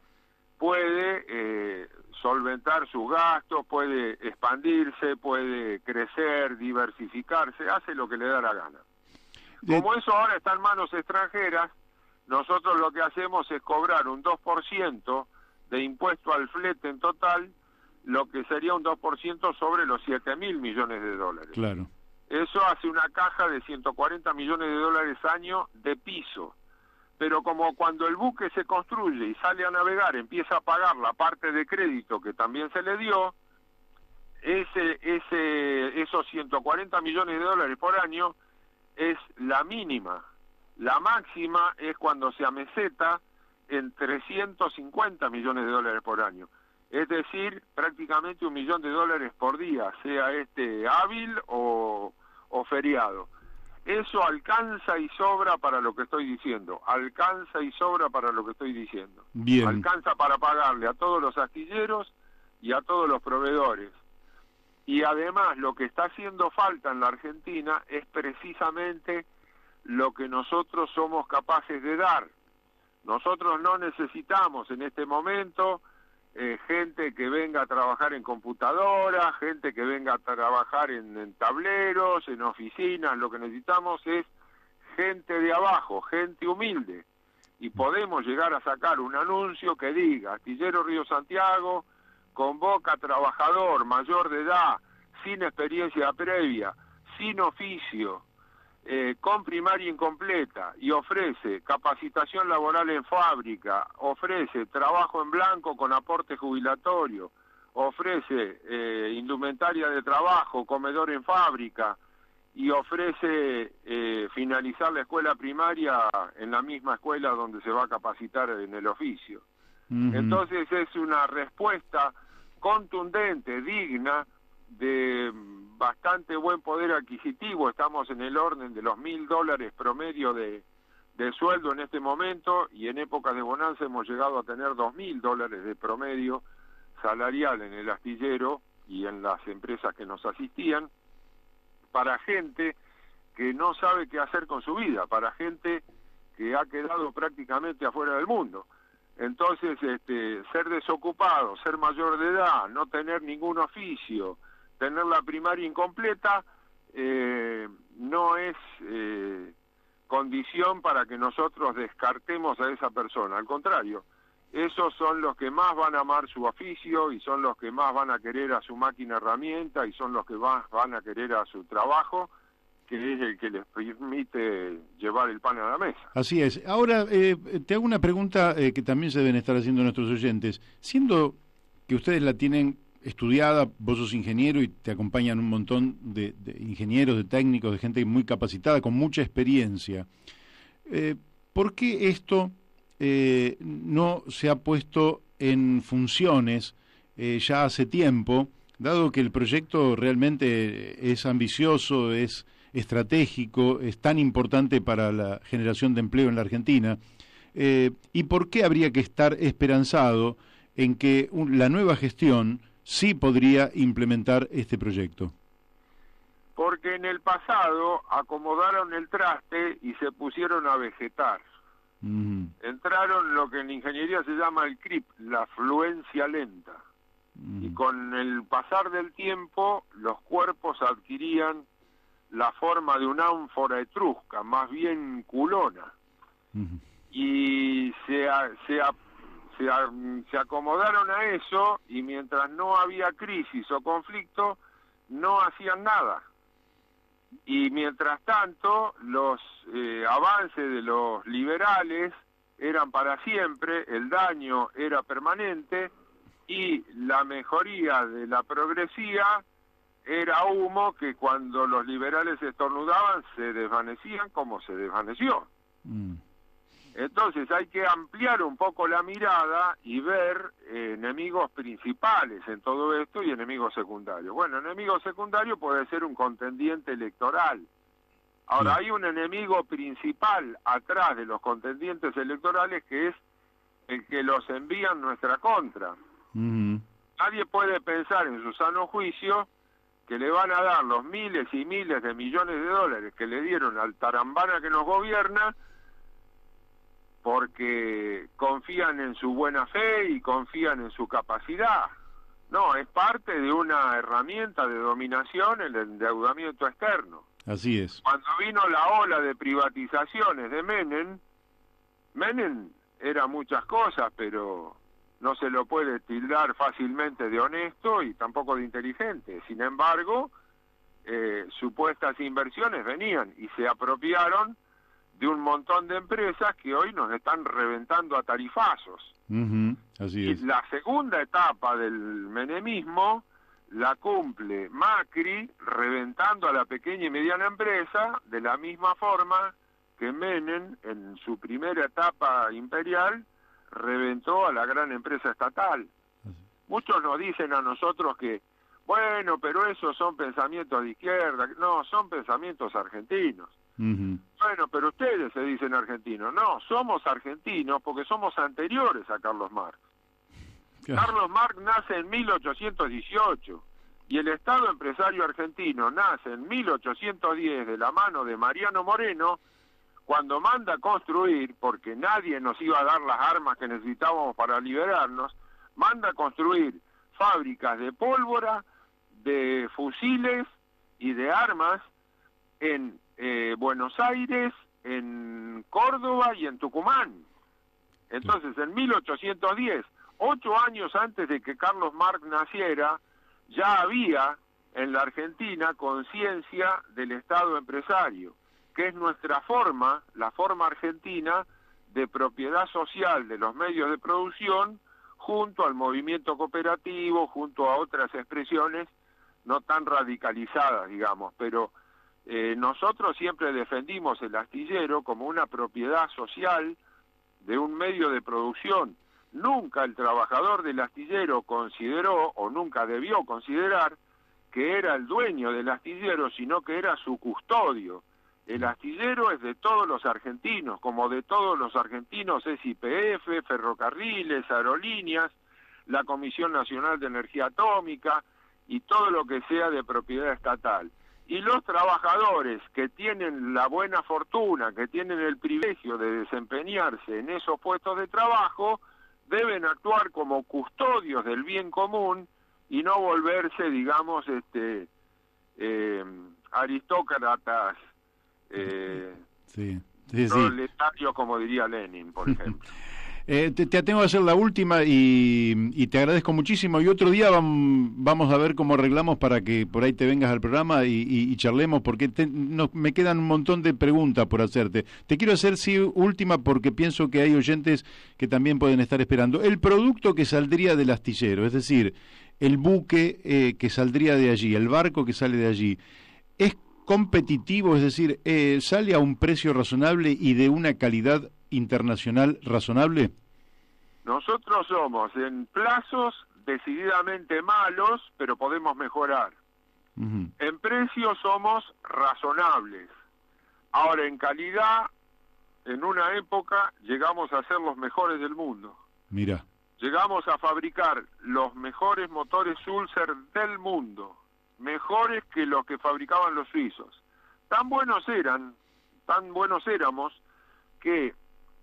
puede eh, solventar sus gastos, puede expandirse, puede crecer, diversificarse, hace lo que le da la gana. Como eso ahora está en manos extranjeras, nosotros lo que hacemos es cobrar un 2% de impuesto al flete en total, lo que sería un 2% sobre los 7 mil millones de dólares. Claro. Eso hace una caja de 140 millones de dólares año de piso. Pero como cuando el buque se construye y sale a navegar empieza a pagar la parte de crédito que también se le dio, ese, ese, esos 140 millones de dólares por año es la mínima. La máxima es cuando se ameseta en 350 millones de dólares por año es decir, prácticamente un millón de dólares por día, sea este hábil o, feriado. Eso alcanza y sobra para lo que estoy diciendo, alcanza y sobra para lo que estoy diciendo. Bien. Alcanza para pagarle a todos los astilleros y a todos los proveedores. Y además lo que está haciendo falta en la Argentina es precisamente lo que nosotros somos capaces de dar. Nosotros no necesitamos en este momento eh, gente que venga a trabajar en computadoras, gente que venga a trabajar en, tableros, en oficinas, lo que necesitamos es gente de abajo, gente humilde. Y podemos llegar a sacar un anuncio que diga, Astillero Río Santiago convoca trabajador mayor de edad, sin experiencia previa, sin oficio, eh, con primaria incompleta y ofrece capacitación laboral en fábrica, ofrece trabajo en blanco con aporte jubilatorio, ofrece eh, indumentaria de trabajo, comedor en fábrica y ofrece eh, finalizar la escuela primaria en la misma escuela donde se va a capacitar en el oficio. Entonces es una respuesta contundente, digna, de bastante buen poder adquisitivo, estamos en el orden de los mil dólares promedio de, sueldo en este momento y en épocas de bonanza hemos llegado a tener dos mil dólares de promedio salarial en el astillero y en las empresas que nos asistían para gente que no sabe qué hacer con su vida, para gente que ha quedado prácticamente afuera del mundo. Entonces, este, ser desocupado, ser mayor de edad, no tener ningún oficio, tener la primaria incompleta eh, no es eh, condición para que nosotros descartemos a esa persona, al contrario, esos son los que más van a amar su oficio y son los que más van a querer a su máquina herramienta y son los que más van a querer a su trabajo que es el que les permite llevar el pan a la mesa. Así es. Ahora, eh, te hago una pregunta que también se deben estar haciendo nuestros oyentes. Siendo que ustedes la tienen estudiada, vos sos ingeniero y te acompañan un montón de, ingenieros, de técnicos, de gente muy capacitada, con mucha experiencia. Eh, ¿Por qué esto eh, no se ha puesto en funciones eh, ya hace tiempo, dado que el proyecto realmente es ambicioso, es estratégico, es tan importante para la generación de empleo en la Argentina? ¿Y por qué habría que estar esperanzado en que la nueva gestión sí podría implementar este proyecto? Porque en el pasado acomodaron el traste y se pusieron a vegetar. Entraron lo que en ingeniería se llama el CRIP, la fluencia lenta. Y con el pasar del tiempo, los cuerpos adquirían la forma de una ánfora etrusca, más bien culona. Y se, se, se, se acomodaron a eso y mientras no había crisis o conflicto, no hacían nada. Y mientras tanto, los eh, avances de los liberales eran para siempre, el daño era permanente y la mejoría de la progresía era humo que cuando los liberales estornudaban se desvanecían como se desvaneció. Mm. Entonces hay que ampliar un poco la mirada y ver eh, enemigos principales en todo esto y enemigos secundarios. Bueno, enemigo secundario puede ser un contendiente electoral. Ahora, hay un enemigo principal atrás de los contendientes electorales que es el que los envía en nuestra contra. Nadie puede pensar en su sano juicio que le van a dar los miles y miles de millones de dólares que le dieron al tarambana que nos gobierna porque confían en su buena fe y confían en su capacidad. No, es parte de una herramienta de dominación el endeudamiento externo. Así es. Cuando vino la ola de privatizaciones de Menem, Menem era muchas cosas, pero no se lo puede tildar fácilmente de honesto y tampoco de inteligente. Sin embargo, eh, supuestas inversiones venían y se apropiaron de un montón de empresas que hoy nos están reventando a tarifazos. Así es. Y la segunda etapa del menemismo la cumple Macri reventando a la pequeña y mediana empresa de la misma forma que Menem en su primera etapa imperial reventó a la gran empresa estatal. Muchos nos dicen a nosotros que, bueno, pero esos son pensamientos de izquierda. No, son pensamientos argentinos. Bueno, pero ustedes se dicen argentinos. No, somos argentinos porque somos anteriores a Carlos Marx. Carlos Marx nace en 1818 y el Estado empresario argentino nace en 1810 de la mano de Mariano Moreno cuando manda construir, porque nadie nos iba a dar las armas que necesitábamos para liberarnos, manda construir fábricas de pólvora, de fusiles y de armas en eh, Buenos Aires, en Córdoba y en Tucumán. Entonces, en 1810, ocho años antes de que Carlos Marx naciera, ya había en la Argentina conciencia del Estado empresario, que es nuestra forma, la forma argentina, de propiedad social de los medios de producción, junto al movimiento cooperativo, junto a otras expresiones no tan radicalizadas, digamos, pero eh, nosotros siempre defendimos el astillero como una propiedad social de un medio de producción. Nunca el trabajador del astillero consideró o nunca debió considerar que era el dueño del astillero, sino que era su custodio. El astillero es de todos los argentinos, como de todos los argentinos es IPF, ferrocarriles, aerolíneas, la Comisión Nacional de Energía Atómica y todo lo que sea de propiedad estatal y los trabajadores que tienen la buena fortuna, que tienen el privilegio de desempeñarse en esos puestos de trabajo, deben actuar como custodios del bien común y no volverse, digamos, este, eh, aristócratas, eh, proletarios, como diría Lenin, por ejemplo. Eh, te, tengo que hacer la última y, te agradezco muchísimo. Y otro día vamos a ver cómo arreglamos para que por ahí te vengas al programa y, charlemos, porque me quedan un montón de preguntas por hacerte. Te quiero hacer, sí, última, porque pienso que hay oyentes que también pueden estar esperando. El producto que saldría del astillero, es decir, el buque eh, que saldría de allí, el barco que sale de allí, ¿es competitivo? Es decir, eh, ¿sale a un precio razonable y de una calidad internacional razonable? Nosotros somos en plazos decididamente malos, pero podemos mejorar. En precios somos razonables. Ahora, en calidad en una época llegamos a ser los mejores del mundo. Mira. Llegamos a fabricar los mejores motores Sulzer del mundo, mejores que los que fabricaban los suizos. Tan buenos eran, tan buenos éramos, que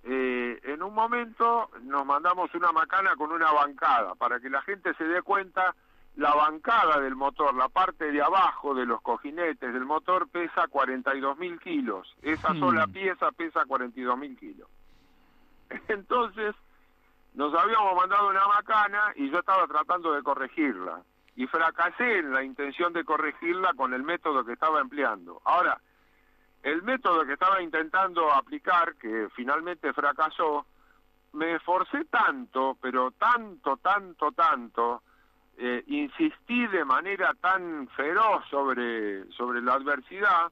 eh, en un momento nos mandamos una macana con una bancada, para que la gente se dé cuenta la bancada del motor, la parte de abajo de los cojinetes del motor pesa 42 mil kilos. Esa hmm. sola pieza pesa 42 mil kilos. Entonces, nos habíamos mandado una macana y yo estaba tratando de corregirla. Y fracasé en la intención de corregirla con el método que estaba empleando. Ahora, el método que estaba intentando aplicar, que finalmente fracasó, me esforcé tanto, pero tanto, tanto, tanto, eh, insistí de manera tan feroz sobre, sobre la adversidad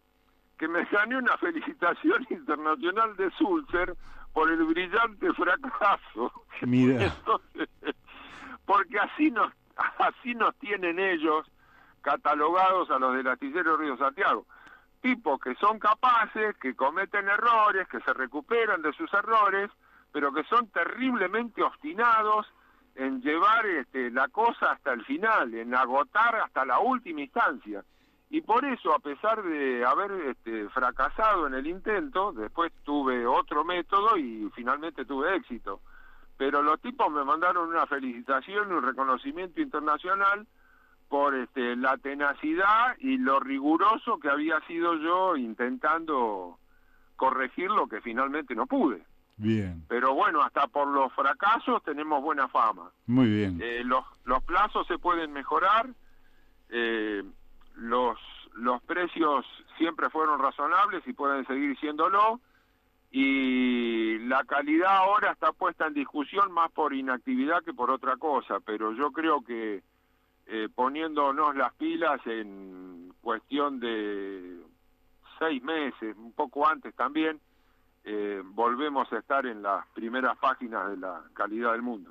que me gané una felicitación internacional de Sulzer por el brillante fracaso. Mira. porque así nos, así nos tienen ellos catalogados a los del astillero Río Santiago. Tipos que son capaces, que cometen errores, que se recuperan de sus errores, pero que son terriblemente obstinados en llevar este, la cosa hasta el final, en agotar hasta la última instancia. Y por eso, a pesar de haber este, fracasado en el intento, después tuve otro método y finalmente tuve éxito. Pero los tipos me mandaron una felicitación y un reconocimiento internacional por este, la tenacidad y lo riguroso que había sido yo intentando corregir lo que finalmente no pude. Bien. Pero bueno, hasta por los fracasos tenemos buena fama. Muy bien. Eh, los, los plazos se pueden mejorar, eh, los, los precios siempre fueron razonables y pueden seguir siéndolo, y la calidad ahora está puesta en discusión más por inactividad que por otra cosa, pero yo creo que eh, poniéndonos las pilas en cuestión de seis meses, un poco antes también, eh, volvemos a estar en las primeras páginas de la calidad del mundo.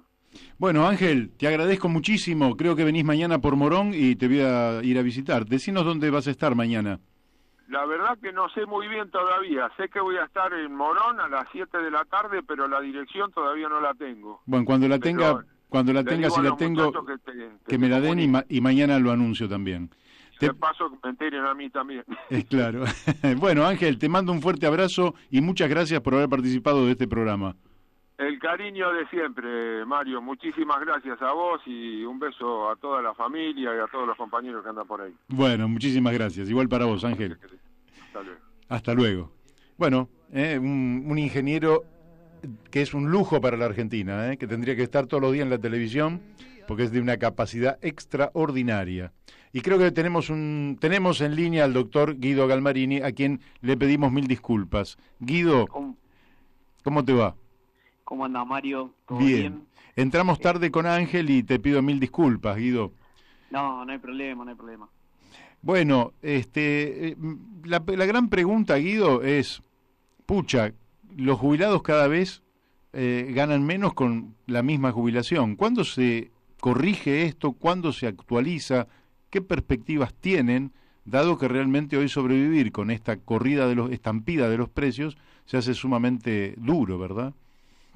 Bueno, Ángel, te agradezco muchísimo. Creo que venís mañana por Morón y te voy a ir a visitar. Decinos dónde vas a estar mañana. La verdad que no sé muy bien todavía. Sé que voy a estar en Morón a las 7 de la tarde, pero la dirección todavía no la tengo. Bueno, cuando la tenga, cuando la tenga, si la tengo, que, me la den y, y, mañana lo anuncio también. Te paso que me enteren a mí también. Es claro. bueno, Ángel, te mando un fuerte abrazo y muchas gracias por haber participado de este programa. El cariño de siempre, Mario. Muchísimas gracias a vos y un beso a toda la familia y a todos los compañeros que andan por ahí. Bueno, muchísimas gracias. Igual para vos, Ángel. Hasta luego. Hasta luego. Bueno, eh, un, ingeniero que es un lujo para la Argentina, eh, que tendría que estar todos los días en la televisión porque es de una capacidad extraordinaria. Y creo que tenemos, un, tenemos en línea al doctor Guido Galmarini, a quien le pedimos mil disculpas. Guido, ¿cómo, te va? ¿Cómo anda Mario? bien. Entramos tarde con Ángel y te pido mil disculpas, Guido. No, no hay problema, no hay problema. Bueno, este, eh, la, la gran pregunta, Guido, es, pucha, los jubilados cada vez eh, ganan menos con la misma jubilación. ¿Cuándo se corrige esto? ¿Cuándo se actualiza? qué perspectivas tienen, dado que realmente hoy sobrevivir con esta corrida de los, estampida de los precios, se hace sumamente duro, ¿verdad?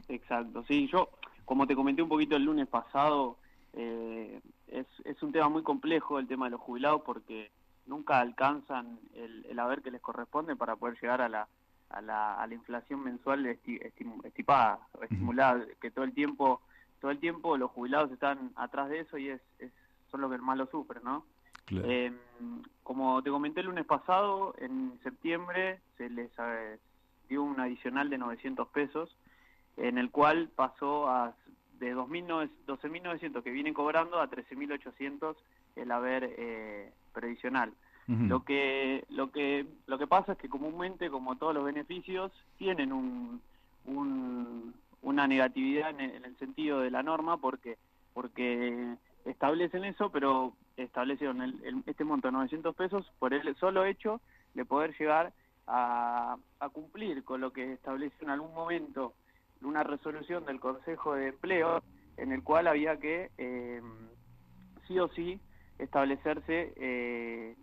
Exacto, sí, yo, como te comenté un poquito el lunes pasado, eh, es, es un tema muy complejo el tema de los jubilados porque nunca alcanzan el, el haber que les corresponde para poder llegar a la, a la, a la inflación mensual estipada, estimulada, que todo el tiempo todo el tiempo los jubilados están atrás de eso y es, es son los que más lo sufren, ¿no? Eh, como te comenté el lunes pasado, en septiembre se les eh, dio un adicional de 900 pesos, en el cual pasó a de 12.900 que vienen cobrando a 13.800 el haber eh, previsional. Lo que lo que lo que pasa es que comúnmente, como todos los beneficios, tienen un, una negatividad en el, en el sentido de la norma, porque porque establecen eso, pero establecieron el, este monto de 900 pesos por el solo hecho de poder llegar a, cumplir con lo que estableció en algún momento una resolución del Consejo de Empleo en el cual había que eh, sí o sí establecerse eh,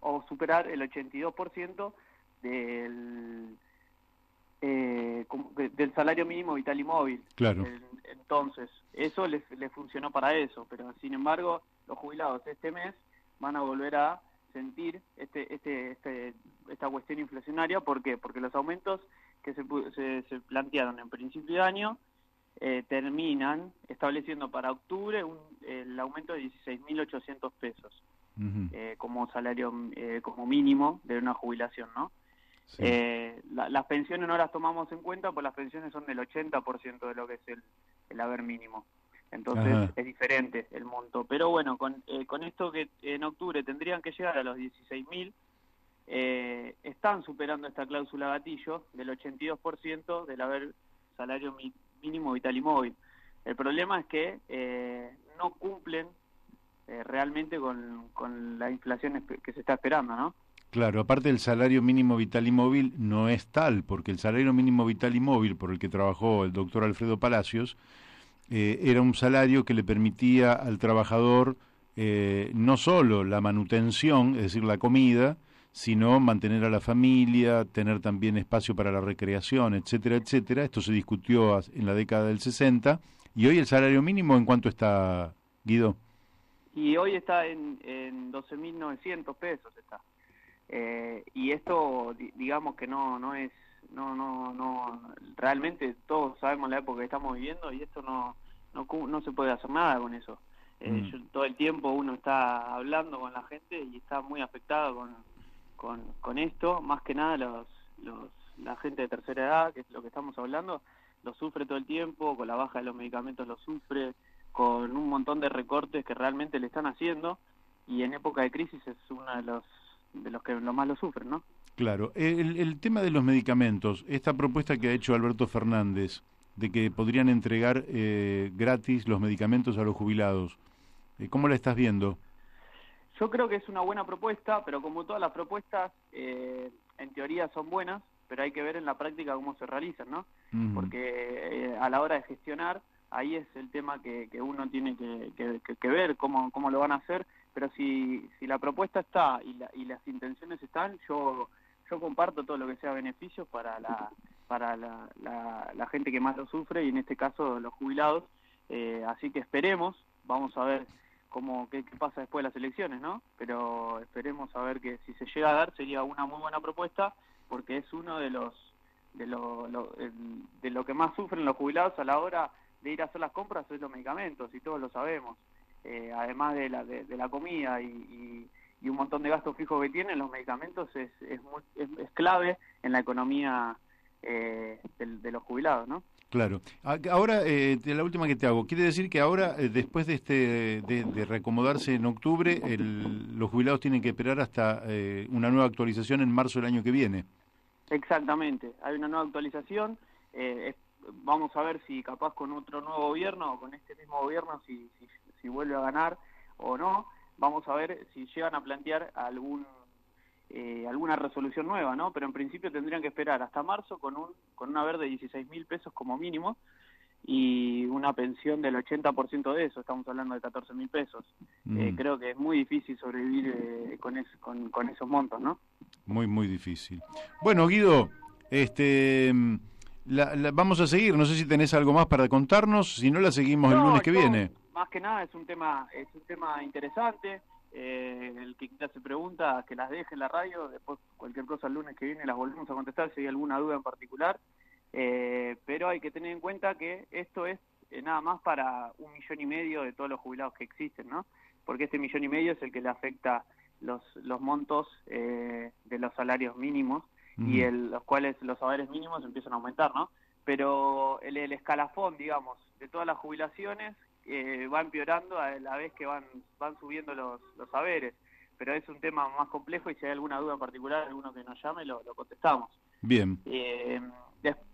o superar el 82% del eh, del salario mínimo vital y móvil. Claro. Entonces, eso les, funcionó para eso, pero sin embargo, los jubilados este mes van a volver a sentir este, este, este, esta cuestión inflacionaria. ¿Por qué? Porque los aumentos que se, se, plantearon en principio de año eh, terminan estableciendo para octubre un, el aumento de 16.800 pesos eh, como salario eh, como mínimo de una jubilación, ¿no? Eh, las pensiones no las tomamos en cuenta, pues las pensiones son del 80% de lo que es el, el haber mínimo. Entonces es diferente el monto. Pero bueno, con, eh, con esto que en octubre tendrían que llegar a los 16.000, eh, están superando esta cláusula gatillo del 82% del haber salario mínimo vital y móvil. El problema es que eh, no cumplen eh, realmente con, con la inflación que se está esperando, ¿no? Claro, aparte el salario mínimo vital y móvil no es tal, porque el salario mínimo vital y móvil por el que trabajó el doctor Alfredo Palacios eh, era un salario que le permitía al trabajador eh, no solo la manutención, es decir, la comida, sino mantener a la familia, tener también espacio para la recreación, etcétera, etcétera. Esto se discutió en la década del 60 y hoy el salario mínimo en cuánto está, Guido? Y hoy está en, en 12.900 pesos está. Eh, y esto, digamos que no, no es, no, no, no, realmente todos sabemos la época que estamos viviendo y esto no, no, no se puede hacer nada con eso. Eh, mm. todo el tiempo uno está hablando con la gente y está muy afectado con, con, con esto, más que nada los, los, la gente de tercera edad, que es lo que estamos hablando, lo sufre todo el tiempo, con la baja de los medicamentos lo sufre, con un montón de recortes que realmente le están haciendo y en época de crisis es uno de los de los que lo más lo sufren, ¿no? Claro. El, tema de los medicamentos, esta propuesta que ha hecho Alberto Fernández de que podrían entregar eh, gratis los medicamentos a los jubilados, eh, ¿cómo la estás viendo? Yo creo que es una buena propuesta, pero como todas las propuestas, eh, en teoría son buenas, pero hay que ver en la práctica cómo se realizan, ¿no? Porque a la hora de gestionar, ahí es el tema que, que uno tiene que, que, ver cómo, cómo lo van a hacer pero si, si la propuesta está y, la, y las intenciones están, yo yo comparto todo lo que sea beneficios para la para la, la, gente que más lo sufre y en este caso los jubilados. Eh, así que esperemos, vamos a ver cómo qué, pasa después de las elecciones, ¿no? Pero esperemos a ver que si se llega a dar sería una muy buena propuesta porque es uno de los de lo, de lo que más sufren los jubilados a la hora de ir a hacer las compras es los medicamentos y todos lo sabemos. Eh, además de la, de, la comida y, un montón de gastos fijos que tienen, los medicamentos es, es, es, clave en la economía eh, de, los jubilados, ¿no? Claro. Ahora, eh, la última que te hago, quiere decir que ahora, eh, después de este de, reacomodarse en octubre, los jubilados tienen que esperar hasta una nueva actualización en marzo del año que viene. Exactamente, hay una nueva actualización. Vamos a ver si capaz con otro nuevo gobierno o con este mismo gobierno, si, si si vuelve a ganar o no. Vamos a ver si llegan a plantear algún eh, alguna resolución nueva, ¿no? Pero en principio tendrían que esperar hasta marzo con un con una verde de 16 mil pesos como mínimo y una pensión del 80% de eso, estamos hablando de 14 mil pesos. Eh, mm. creo que es muy difícil sobrevivir eh, con, con, esos montos, ¿no? Muy, muy difícil. Bueno, Guido, este... La, vamos a seguir, no sé si tenés algo más para contarnos, si no la seguimos el lunes que viene. más que nada es un tema es un tema interesante eh, el que quizás se pregunta que las deje en la radio después cualquier cosa el lunes que viene las volvemos a contestar si hay alguna duda en particular eh, pero hay que tener en cuenta que esto es eh, nada más para un millón y medio de todos los jubilados que existen no porque este millón y medio es el que le afecta los los montos de los salarios mínimos y el, los cuales los salarios mínimos empiezan a aumentar no pero el, el escalafón digamos de todas las jubilaciones eh, va empeorando a la vez que van, van subiendo los, los saberes. Pero es un tema más complejo y si hay alguna duda en particular, alguno que nos llame, lo, contestamos. Bien. Eh,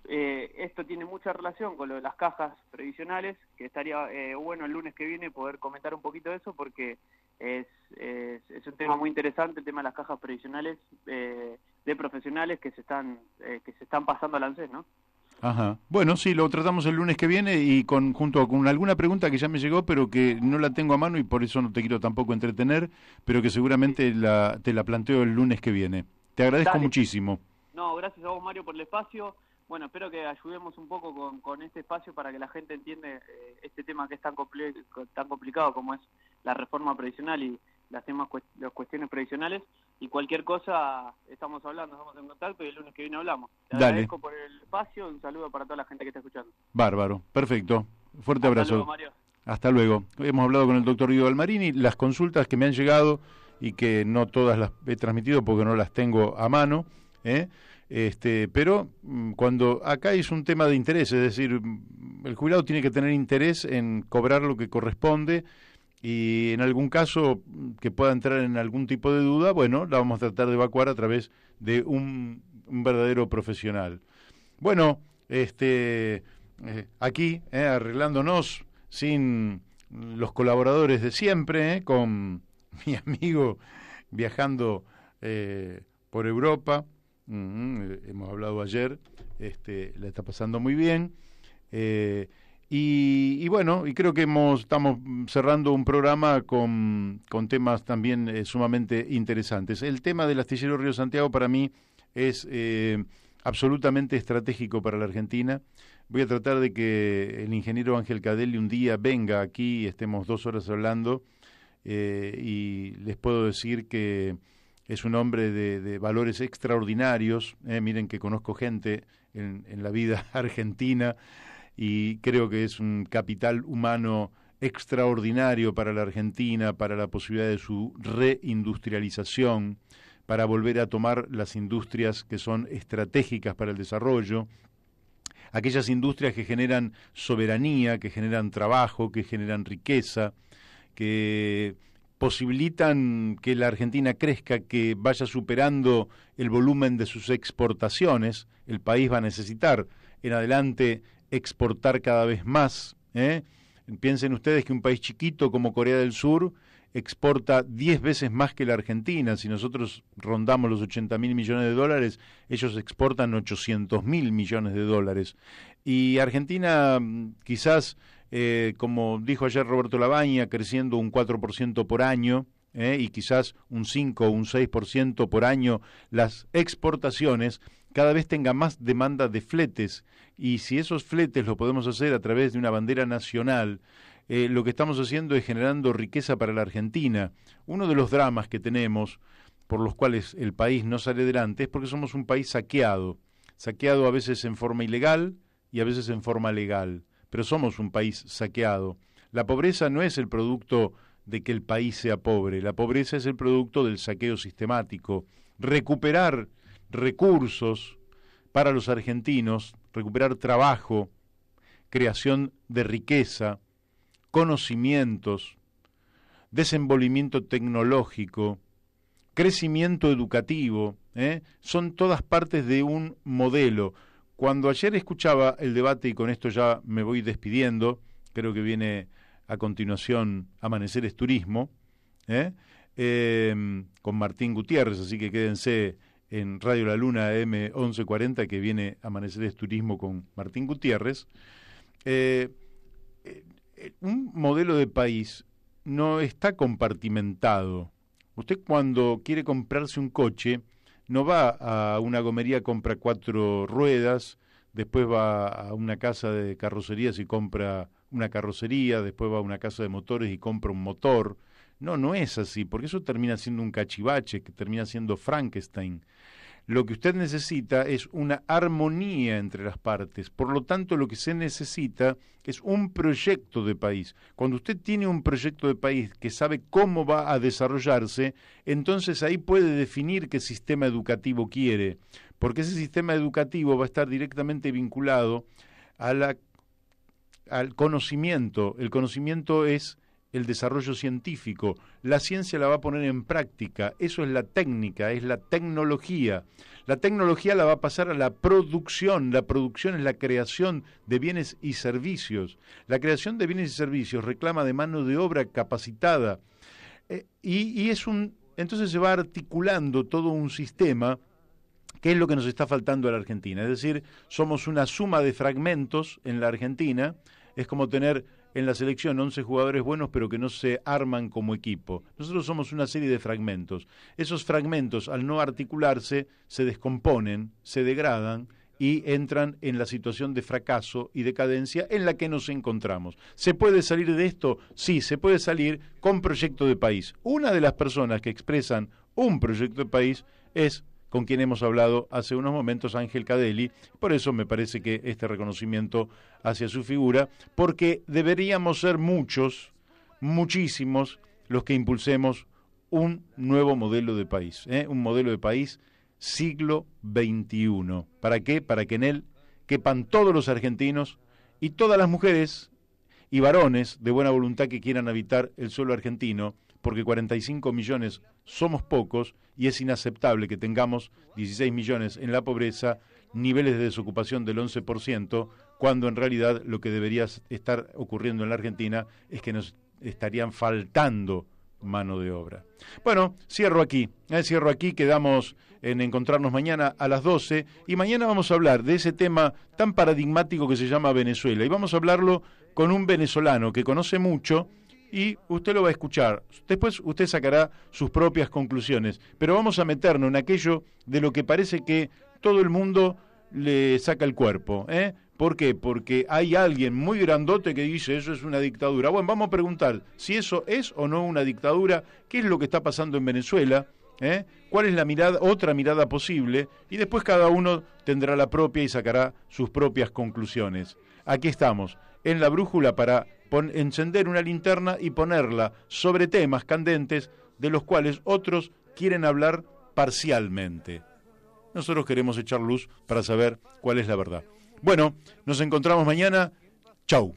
eh, esto tiene mucha relación con lo de las cajas previsionales, que estaría eh, bueno el lunes que viene poder comentar un poquito de eso porque es, es, es, un tema muy interesante el tema de las cajas previsionales eh, de profesionales que se están eh, que se están pasando al ANSES, ¿no? Ajá. Bueno, sí, lo tratamos el lunes que viene y con junto con alguna pregunta que ya me llegó, pero que no la tengo a mano y por eso no te quiero tampoco entretener, pero que seguramente la, te la planteo el lunes que viene. Te agradezco muchísimo. No, gracias a vos, Mario, por el espacio. bueno, espero que ayudemos un poco con, con este espacio para que la gente entienda eh, este tema que es tan, tan complicado como es la reforma previsional y las temas las cuestiones previsionales y cualquier cosa estamos hablando, estamos en contacto y el lunes que viene hablamos. Te agradezco por el espacio, un saludo para toda la gente que está escuchando. Bárbaro, perfecto. Fuerte abrazo. Hasta luego. Hemos hablado con el doctor Guido Almarini, las consultas que me han llegado y que no todas las he transmitido porque no las tengo a mano, ¿eh? este, pero mm, cuando acá es un tema de interés, es decir, mm, el jubilado tiene que tener interés en cobrar lo que corresponde y en algún caso mm, que pueda entrar en algún tipo de duda, bueno, la vamos a tratar de evacuar a través de un, verdadero profesional. Bueno, este, eh, aquí, eh, arreglándonos sin los colaboradores de siempre, eh, con mi amigo viajando por Europa, hemos hablado ayer, este, la está pasando muy bien. Y, bueno, y creo que hemos, estamos cerrando un programa con, temas también eh, sumamente interesantes. El tema del astillero Río Santiago para mí es eh, absolutamente estratégico para la Argentina. Voy a tratar de que el ingeniero Ángel Cadelli un día venga aquí y estemos dos horas hablando eh, y les puedo decir que es un hombre de, de valores extraordinarios. miren que conozco gente en, en la vida argentina y creo que es un capital humano extraordinario para la Argentina, para la posibilidad de su reindustrialización, para volver a tomar las industrias que son estratégicas para el desarrollo, aquellas industrias que generan soberanía, que generan trabajo, que generan riqueza, que posibilitan que la Argentina crezca, que vaya superando el volumen de sus exportaciones, el país va a necesitar en adelante exportar cada vez más. ¿eh? Piensen ustedes que un país chiquito como Corea del Sur exporta 10 veces más que la Argentina. Si nosotros rondamos los 80 mil millones de dólares, ellos exportan 800 mil millones de dólares. Y Argentina mm, quizás, eh, como dijo ayer Roberto Labaña, creciendo un 4% por año, ¿eh? y quizás un 5 o un 6% por año las exportaciones, cada vez tenga más demanda de fletes y si esos fletes lo podemos hacer a través de una bandera nacional, eh, lo que estamos haciendo es generando riqueza para la Argentina. Uno de los dramas que tenemos por los cuales el país no sale adelante es porque somos un país saqueado, saqueado a veces en forma ilegal y a veces en forma legal, pero somos un país saqueado. La pobreza no es el producto de que el país sea pobre, la pobreza es el producto del saqueo sistemático. Recuperar recursos para los argentinos, recuperar trabajo, creación de riqueza, conocimientos, desenvolvimiento tecnológico, crecimiento educativo, ¿eh? son todas partes de un modelo. Cuando ayer escuchaba el debate, y con esto ya me voy despidiendo, creo que viene a continuación Amaneceres Turismo, ¿eh? Eh, con Martín Gutiérrez, así que quédense en Radio La Luna M1140 que viene Amaneceres Turismo con Martín Gutiérrez, eh, eh, un modelo de país no está compartimentado. Usted cuando quiere comprarse un coche, no va a una gomería, compra cuatro ruedas, después va a una casa de carrocerías y compra una carrocería, después va a una casa de motores y compra un motor. No, no es así, porque eso termina siendo un cachivache, que termina siendo Frankenstein. Lo que usted necesita es una armonía entre las partes. Por lo tanto, lo que se necesita es un proyecto de país. Cuando usted tiene un proyecto de país que sabe cómo va a desarrollarse, entonces ahí puede definir qué sistema educativo quiere, porque ese sistema educativo va a estar directamente vinculado al conocimiento. El conocimiento es el desarrollo científico. La ciencia la va a poner en práctica. Eso es la técnica, es la tecnología. La tecnología la va a pasar a la producción. La producción es la creación de bienes y servicios. La creación de bienes y servicios reclama de mano de obra capacitada. Eh, y, y es un, entonces se va articulando todo un sistema que es lo que nos está faltando a la Argentina. Es decir, somos una suma de fragmentos en la Argentina. Es como tener en la selección 11 jugadores buenos pero que no se arman como equipo. Nosotros somos una serie de fragmentos. Esos fragmentos al no articularse se descomponen, se degradan y entran en la situación de fracaso y decadencia en la que nos encontramos. ¿Se puede salir de esto? Sí, se puede salir con proyecto de país. Una de las personas que expresan un proyecto de país es con quien hemos hablado hace unos momentos, Ángel Cadelli. Por eso me parece que este reconocimiento hacia su figura, porque deberíamos ser muchos, muchísimos, los que impulsemos un nuevo modelo de país, ¿eh? un modelo de país siglo XXI. ¿Para qué? Para que en él quepan todos los argentinos y todas las mujeres y varones de buena voluntad que quieran habitar el suelo argentino, porque 45 millones somos pocos y es inaceptable que tengamos 16 millones en la pobreza, niveles de desocupación del 11%, cuando en realidad lo que debería estar ocurriendo en la Argentina es que nos estarían faltando mano de obra. Bueno, cierro aquí, eh, cierro aquí, quedamos en encontrarnos mañana a las 12 y mañana vamos a hablar de ese tema tan paradigmático que se llama Venezuela y vamos a hablarlo con un venezolano que conoce mucho y usted lo va a escuchar. Después usted sacará sus propias conclusiones, pero vamos a meternos en aquello de lo que parece que todo el mundo le saca el cuerpo. ¿eh? ¿Por qué? Porque hay alguien muy grandote que dice eso es una dictadura. Bueno, vamos a preguntar si eso es o no una dictadura, qué es lo que está pasando en Venezuela, ¿Eh? cuál es la mirada, otra mirada posible, y después cada uno tendrá la propia y sacará sus propias conclusiones. Aquí estamos, en la brújula para encender una linterna y ponerla sobre temas candentes de los cuales otros quieren hablar parcialmente. Nosotros queremos echar luz para saber cuál es la verdad. Bueno, nos encontramos mañana. Chau.